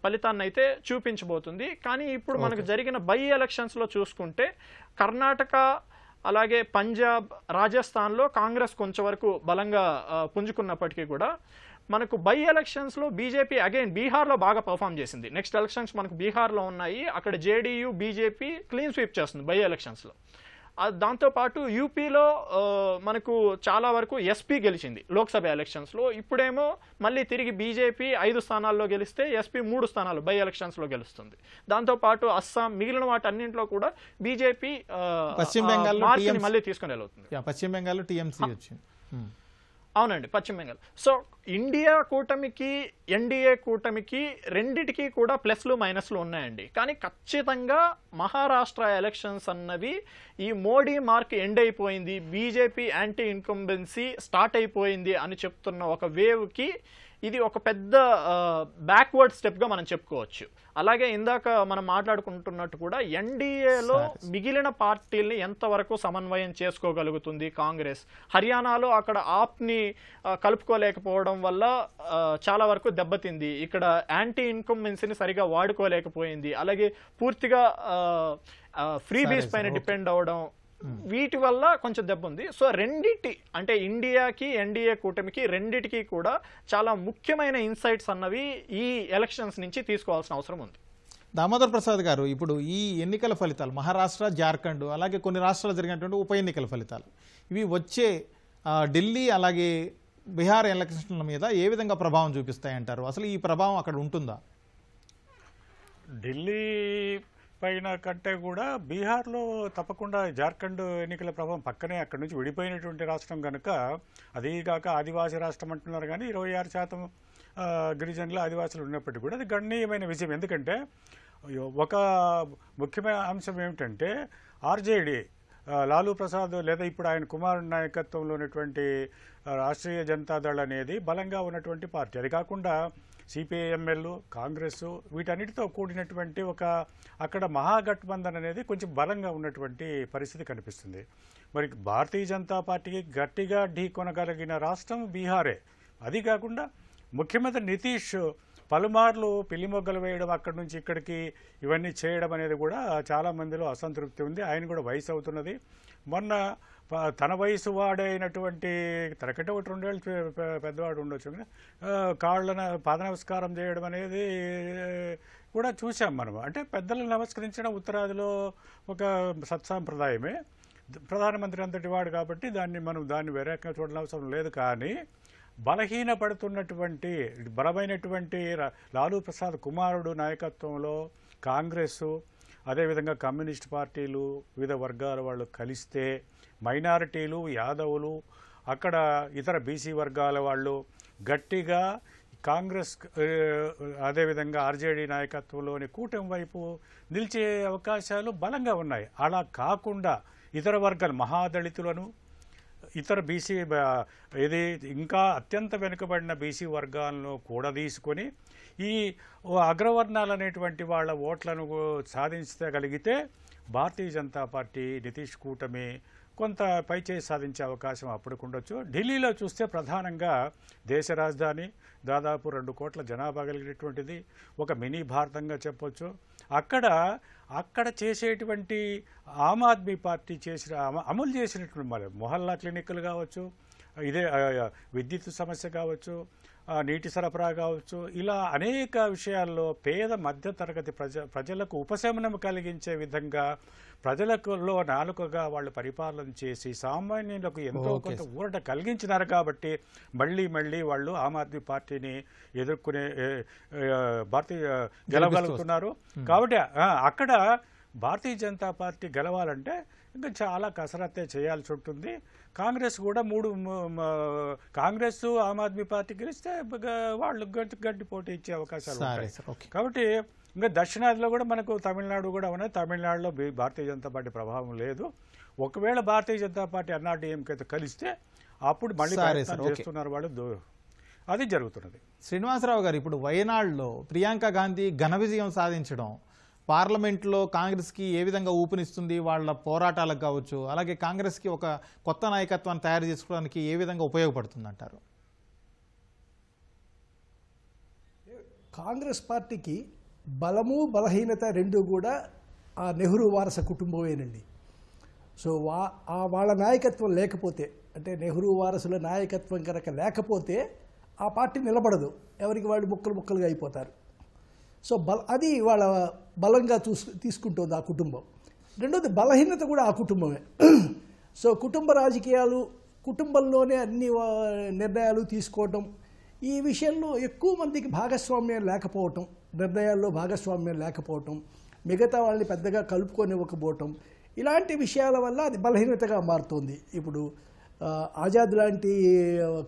ఫలితాన్ని అయితే చూపించబోతుంది. కానీ ఇప్పుడు మనకు జరిగిన బై ఎలక్షన్స్లో చూసుకుంటే కర్ణాటక అలాగే పంజాబ్ రాజస్థాన్లో కాంగ్రెస్ కొంచెం వరకు బలంగా పుంజుకున్నప్పటికీ కూడా మనకు బై ఎలక్షన్స్లో బీజేపీ అగైన్ బీహార్లో బాగా పర్ఫామ్ చేసింది. నెక్స్ట్ ఎలక్షన్స్ మనకు బీహార్లో ఉన్నాయి. అక్కడ జేడీయూ బీజేపీ క్లీన్ స్వీప్ చేస్తుంది బై ఎలక్షన్స్లో దాంతోపాటు యూపీలో మనకు చాలా వరకు ఎస్పీ గెలిచింది లోక్సభ ఎలక్షన్స్లో ఇప్పుడేమో మళ్ళీ తిరిగి బీజేపీ ఐదు స్థానాల్లో గెలిస్తే ఎస్పీ మూడు స్థానాలు బై ఎలక్షన్స్లో గెలుస్తుంది. దాంతోపాటు అస్సాం మిగిలిన వాటన్నింటిలో కూడా బీజేపీ పశ్చిమ TMC మళ్ళీ తీసుకొని వెళ్తుంది యా, పశ్చిమ బెంగాల్లో టీఎంసీ వచ్చింది. అవునండి పశ్చిమ బెంగాల్ సో ఇండియా కూటమికి ఎన్డీఏ కూటమికి రెండిటికి కూడా ప్లస్లు మైనస్లు ఉన్నాయండి. కానీ ఖచ్చితంగా మహారాష్ట్ర ఎలక్షన్స్ అన్నవి ఈ మోడీ మార్క్ ఎండ్ అయిపోయింది బీజేపీ యాంటీ ఇన్కంబెన్సీ స్టార్ట్ అయిపోయింది అని చెప్తున్న ఒక వేవ్కి ఇది ఒక పెద్ద బ్యాక్వర్డ్ స్టెప్గా మనం చెప్పుకోవచ్చు. అలాగే ఇందాక మనం మాట్లాడుకుంటున్నట్టు కూడా ఎన్డీఏలో మిగిలిన పార్టీల్ని ఎంతవరకు సమన్వయం చేసుకోగలుగుతుంది కాంగ్రెస్? హర్యానాలో అక్కడ ఆప్ని కలుపుకోలేకపోవడం వల్ల చాలా వరకు దెబ్బతింది. ఇక్కడ యాంటీ ఇన్కంబెన్సీని సరిగా వాడుకోలేకపోయింది. అలాగే పూర్తిగా ఫ్రీ బీస్ పైన డిపెండ్ అవడం వీటి వల్ల కొంచెం దెబ్బ ఉంది. సో రెండిటి అంటే ఇండియాకి ఎన్డీఏ కూటమికి రెండిటికి కూడా చాలా ముఖ్యమైన ఇన్సైట్స్ అన్నవి ఈ ఎలక్షన్స్ నుంచి తీసుకోవాల్సిన అవసరం ఉంది. దామోదర్ ప్రసాద్ గారు ఇప్పుడు ఈ ఎన్నికల ఫలితాలు మహారాష్ట్ర జార్ఖండ్ అలాగే కొన్ని రాష్ట్రాలు జరిగినటువంటి ఉప ఎన్నికల ఫలితాలు ఇవి వచ్చే ఢిల్లీ అలాగే బీహార్ ఎలక్షన్ల మీద ఏ విధంగా ప్రభావం చూపిస్తాయంటారు? అసలు ఈ ప్రభావం అక్కడ ఉంటుందా? ఢిల్లీ పైన కంటే కూడా బీహార్లో తప్పకుండా జార్ఖండ్ ఎన్నికల ప్రభావం పక్కనే అక్కడి నుంచి విడిపోయినటువంటి రాష్ట్రం కనుక అదీగాక ఆదివాసీ రాష్ట్రం అంటున్నారు కానీ ఇరవై ఆరు శాతం గిరిజనులు ఆదివాసులు ఉన్నప్పటికీ కూడా అది గణనీయమైన విజయం. ఎందుకంటే ఒక ముఖ్యమైన అంశం ఏమిటంటే ఆర్జేడి లాలూ ప్రసాద్ లేదా ఇప్పుడు ఆయన కుమారుడు నాయకత్వంలో ఉన్నటువంటి రాష్ట్రీయ జనతాదళ్ అనేది బలంగా ఉన్నటువంటి పార్టీ. అది కాకుండా సిపిఐఎంఎల్ కాంగ్రెస్ వీటన్నిటితో కూడినటువంటి ఒక అక్కడ మహాగఠబంధన్ అనేది కొంచెం బలంగా ఉన్నటువంటి పరిస్థితి కనిపిస్తుంది. మరి భారతీయ జనతా పార్టీకి గట్టిగా ఢీకొనగలిగిన రాష్ట్రం బీహారే. అది కాకుండా ముఖ్యమంత్రి నితీష్ పలుమార్లు పిల్లి మొగ్గలు వేయడం అక్కడి నుంచి ఇక్కడికి ఇవన్నీ చేయడం అనేది కూడా చాలా మందిలో అసంతృప్తి ఉంది. ఆయన కూడా వయసు అవుతున్నది. మొన్న తన వయసు వాడైనటువంటి తనకంటే ఒకటి రెండేళ్ళు పెద్దవాడు ఉండొచ్చు కాళ్ళను పాద నమస్కారం చేయడం అనేది కూడా చూసాం మనం. అంటే పెద్దలను నమస్కరించడం ఉత్తరాదిలో ఒక సత్సాంప్రదాయమే. ప్రధానమంత్రి అంతటి వాడు కాబట్టి దాన్ని మనం దాన్ని వేరేగా చూడనవసరం అవసరం లేదు కానీ బలహీనపడుతున్నటువంటి బలమైనటువంటి లాలూ ప్రసాద్ కుమారుడు నాయకత్వంలో కాంగ్రెస్ అదేవిధంగా కమ్యూనిస్ట్ పార్టీలు వివిధ వర్గాల వాళ్ళు కలిస్తే మైనారిటీలు యాదవులు అక్కడ ఇతర బీసీ వర్గాల వాళ్ళు గట్టిగా కాంగ్రెస్ అదేవిధంగా ఆర్జేడీ నాయకత్వంలోని కూటమి వైపు నిలిచే అవకాశాలు బలంగా ఉన్నాయి. అలా కాకుండా ఇతర వర్గాలు మహాదళితులను ఇతర బీసీ ఇది ఇంకా అత్యంత వెనుకబడిన బీసీ వర్గాలను కూడా తీసుకొని ఈ అగ్రవర్ణాలు అనేటువంటి వాళ్ళ ఓట్లను సాధించగలిగితే భారతీయ జనతా పార్టీ నితీష్ కూటమి కొంత పైచేయి సాధించే అవకాశం అప్పటికుండొచ్చు ఢిల్లీలో చూస్తే ప్రధానంగా దేశ రాజధాని దాదాపు రెండు కోట్ల జనాభా కలిగినటువంటిది. ఒక మినీ భారతంగా చెప్పొచ్చు. అక్కడ అక్కడ చేసేటువంటి ఆమ్ ఆద్మీ పార్టీ చేసిన అమలు చేసినటువంటి మరి మొహల్లా క్లినిక్లు కావచ్చు ఇదే విద్యుత్ సమస్య కావచ్చు నీటి సరఫరా కావచ్చు ఇలా అనేక విషయాల్లో పేద మధ్యతరగతి ప్రజ ప్రజలకు ఉపశమనం కలిగించే విధంగా ప్రజలకులో నాలుకగా వాళ్ళు పరిపాలన చేసి సామాన్యులకు ఎంతో కొంత ఊరట కలిగించినారు కాబట్టి మళ్ళీ మళ్ళీ వాళ్ళు ఆమ్ ఆద్మీ పార్టీని ఎదుర్కొనే భారతీయ గెలవగలుగుతున్నారు. కాబట్టి అక్కడ భారతీయ జనతా పార్టీ గెలవాలంటే ఇంకా చాలా కసరత్తే చేయాల్సి ఉంటుంది. కాంగ్రెస్ కూడా మూడు కాంగ్రెస్ ఆమ్ ఆద్మీ పార్టీ గెలిస్తే వాళ్ళు గట్టి గట్టి పోటీ ఇచ్చే అవకాశాలు ఉంటాయి. కాబట్టి ఇంకా దక్షిణాదిలో కూడా మనకు తమిళనాడు కూడా ఉన్నాయి. తమిళనాడులో భారతీయ జనతా పార్టీ ప్రభావం లేదు. ఒకవేళ భారతీయ జనతా పార్టీ అన్నాడీఎంకేతో కలిస్తే అప్పుడు మళ్ళీ. చేస్తున్నారు వాళ్ళు. అది జరుగుతున్నది. శ్రీనివాసరావు గారు ఇప్పుడు వయనాడులో ప్రియాంక గాంధీ ఘన విజయం సాధించడం పార్లమెంట్లో కాంగ్రెస్కి ఏ విధంగా ఊపునిస్తుంది వాళ్ళ పోరాటాలకు కావచ్చు అలాగే కాంగ్రెస్కి ఒక కొత్త నాయకత్వాన్ని తయారు చేసుకోవడానికి ఏ విధంగా ఉపయోగపడుతుంది అంటారు కాంగ్రెస్ పార్టీకి బలము బలహీనత రెండు కూడా ఆ నెహ్రూ వారస కుటుంబమేనండి. సో వా ఆ వాళ్ళ నాయకత్వం లేకపోతే అంటే నెహ్రూ వారసుల నాయకత్వం కనుక లేకపోతే ఆ పార్టీ నిలబడదు. ఎవరికి వాళ్ళు ముక్కలు ముక్కలుగా అయిపోతారు. సో బల అది వాళ్ళ బలంగా చూసు తీసుకుంటుంది ఆ కుటుంబం. రెండోది బలహీనత కూడా ఆ కుటుంబమే. సో కుటుంబ రాజకీయాలు కుటుంబంలోనే అన్ని వా- నిర్ణయాలు తీసుకోవటం ఈ విషయంలో ఎక్కువ మందికి భాగస్వామ్యం లేకపోవటం నిర్ణయాల్లో భాగస్వామ్యం లేకపోవటం మిగతా వాళ్ళని పెద్దగా కలుపుకొనివ్వకపోవటం ఇలాంటి విషయాల వల్ల అది బలహీనతగా మారుతోంది. ఇప్పుడు ఆజాద్ లాంటి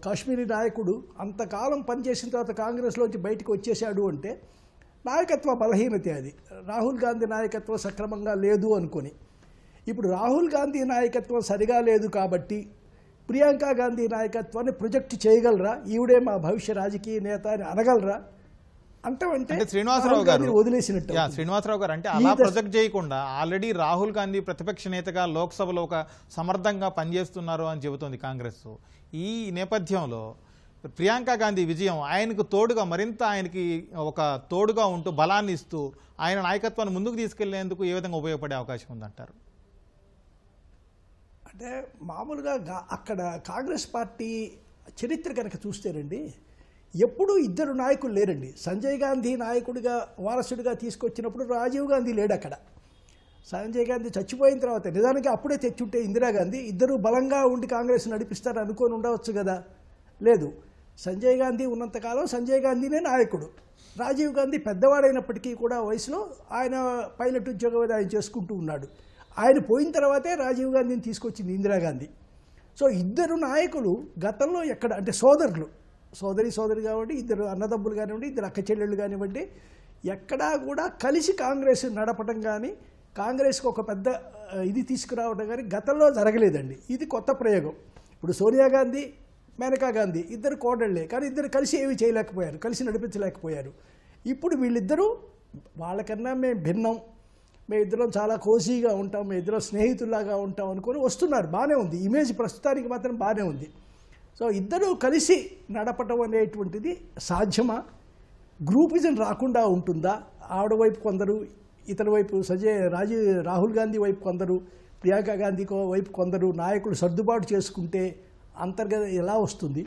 కాశ్మీరీ నాయకుడు అంతకాలం పనిచేసిన తర్వాత కాంగ్రెస్లోంచి బయటకు వచ్చేసాడు అంటే నాయకత్వ బలహీనతే అది. రాహుల్ గాంధీ నాయకత్వం సక్రమంగా లేదు అనుకొని. ఇప్పుడు రాహుల్ గాంధీ నాయకత్వం సరిగా లేదు కాబట్టి ప్రియాంక గాంధీ నాయకత్వాన్ని ప్రొజెక్ట్ చేయగలరా? ఈవిడే మా భవిష్య రాజకీయ నేత అని అనగలరా? అంటే శ్రీనివాసరావు గారు వదిలేసినట్టు. శ్రీనివాసరావు గారు అంటే అలా ప్రొజెక్ట్ చేయకుండా ఆల్రెడీ రాహుల్ గాంధీ ప్రతిపక్ష నేతగా లోక్సభలో ఒక సమర్థంగా పనిచేస్తున్నారు అని చెబుతోంది కాంగ్రెస్. ఈ నేపథ్యంలో ప్రియాంక గాంధీ విజయం ఆయనకు తోడుగా మరింత ఆయనకి ఒక తోడుగా ఉంటూ బలాన్ని ఇస్తూ ఆయన నాయకత్వాన్ని ముందుకు తీసుకెళ్ళేందుకు ఏ విధంగా ఉపయోగపడే అవకాశం ఉందంటారు? అంటే మామూలుగా గా- అక్కడ కాంగ్రెస్ పార్టీ చరిత్ర కనుక చూస్తేనండి ఎప్పుడూ ఇద్దరు నాయకులు లేరండి. సంజయ్ గాంధీ నాయకుడిగా వారసుడిగా తీసుకొచ్చినప్పుడు రాజీవ్ గాంధీ లేడు అక్కడ. సంజయ్ గాంధీ చచ్చిపోయిన తర్వాత నిజానికి అప్పుడే తెచ్చుంటే ఇందిరాగాంధీ ఇద్దరు బలంగా ఉండి కాంగ్రెస్ నడిపిస్తారు అనుకొని ఉండవచ్చు కదా? లేదు. సంజయ్ గాంధీ ఉన్నంతకాలం సంజయ్ గాంధీనే నాయకుడు. రాజీవ్ గాంధీ పెద్దవాడైనప్పటికీ కూడా వయసులో ఆయన పైలట్ ఉద్యోగం ఆయన చేసుకుంటూ ఉన్నాడు. ఆయన పోయిన తర్వాతే రాజీవ్ గాంధీని తీసుకొచ్చింది ఇందిరాగాంధీ సో ఇద్దరు నాయకులు గతంలో ఎక్కడ అంటే సోదరులు. సోదరి సోదరి కానివ్వండి ఇద్దరు అన్నదమ్ములు కానివ్వండి ఇద్దరు అక్క చెల్లెళ్ళు కానివ్వండి ఎక్కడా కూడా కలిసి కాంగ్రెస్ నడపడం కానీ కాంగ్రెస్కి ఒక పెద్ద ఇది తీసుకురావడం కానీ గతంలో జరగలేదండి. ఇది కొత్త ప్రయోగం. ఇప్పుడు సోనియా గాంధీ మేనకా గాంధీ ఇద్దరు కోడళ్ళే కానీ ఇద్దరు కలిసి ఏమి చేయలేకపోయారు కలిసి నడిపించలేకపోయారు. ఇప్పుడు వీళ్ళిద్దరూ వాళ్ళకన్నా మేము భిన్నం. మేము ఇద్దరం చాలా కోసీగా ఉంటాం మేము ఇద్దరం స్నేహితుల్లాగా ఉంటాం అనుకొని వస్తున్నారు. బాగానే ఉంది. ఇమేజ్ ప్రస్తుతానికి మాత్రం బాగానే ఉంది. సో ఇద్దరూ కలిసి నడపటం అనేటువంటిది సాధ్యమా? గ్రూపిజం రాకుండా ఉంటుందా? ఆవిడ వైపు కొందరు ఇతని వైపు సజయ్ రాజీవ్ రాహుల్ గాంధీ వైపు కొందరు ప్రియాంక గాంధీ వైపు కొందరు నాయకులు సర్దుబాటు చేసుకుంటే అంతర్గత ఎలా వస్తుంది?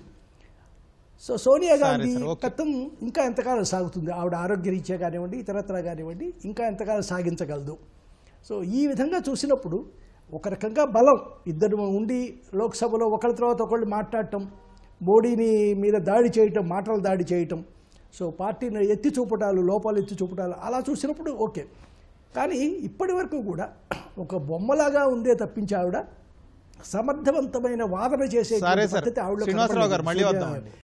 సో సోనియా గాంధీ. గతం ఇంకా ఎంతకాలం సాగుతుంది? ఆవిడ ఆరోగ్యరీత్యా కానివ్వండి ఇతరత్ర కానివ్వండి ఇంకా ఎంతకాలం సాగించగలదు? సో ఈ విధంగా చూసినప్పుడు ఒక రకంగా బలం ఇద్దరు ఉండి లోక్సభలో ఒకరి తర్వాత ఒకళ్ళు మాట్లాడటం మోడీని మీద దాడి చేయటం మాటలు దాడి చేయటం సో పార్టీని ఎత్తి చూపటాలు లోపాలు ఎత్తి చూపటాలు అలా చూసినప్పుడు ఓకే. కానీ ఇప్పటి వరకు కూడా ఒక బొమ్మలాగా ఉందే తప్పించి ఆవిడ సమర్థవంతమైన వాదన చేసే. పద్ధతి ఆవిడలో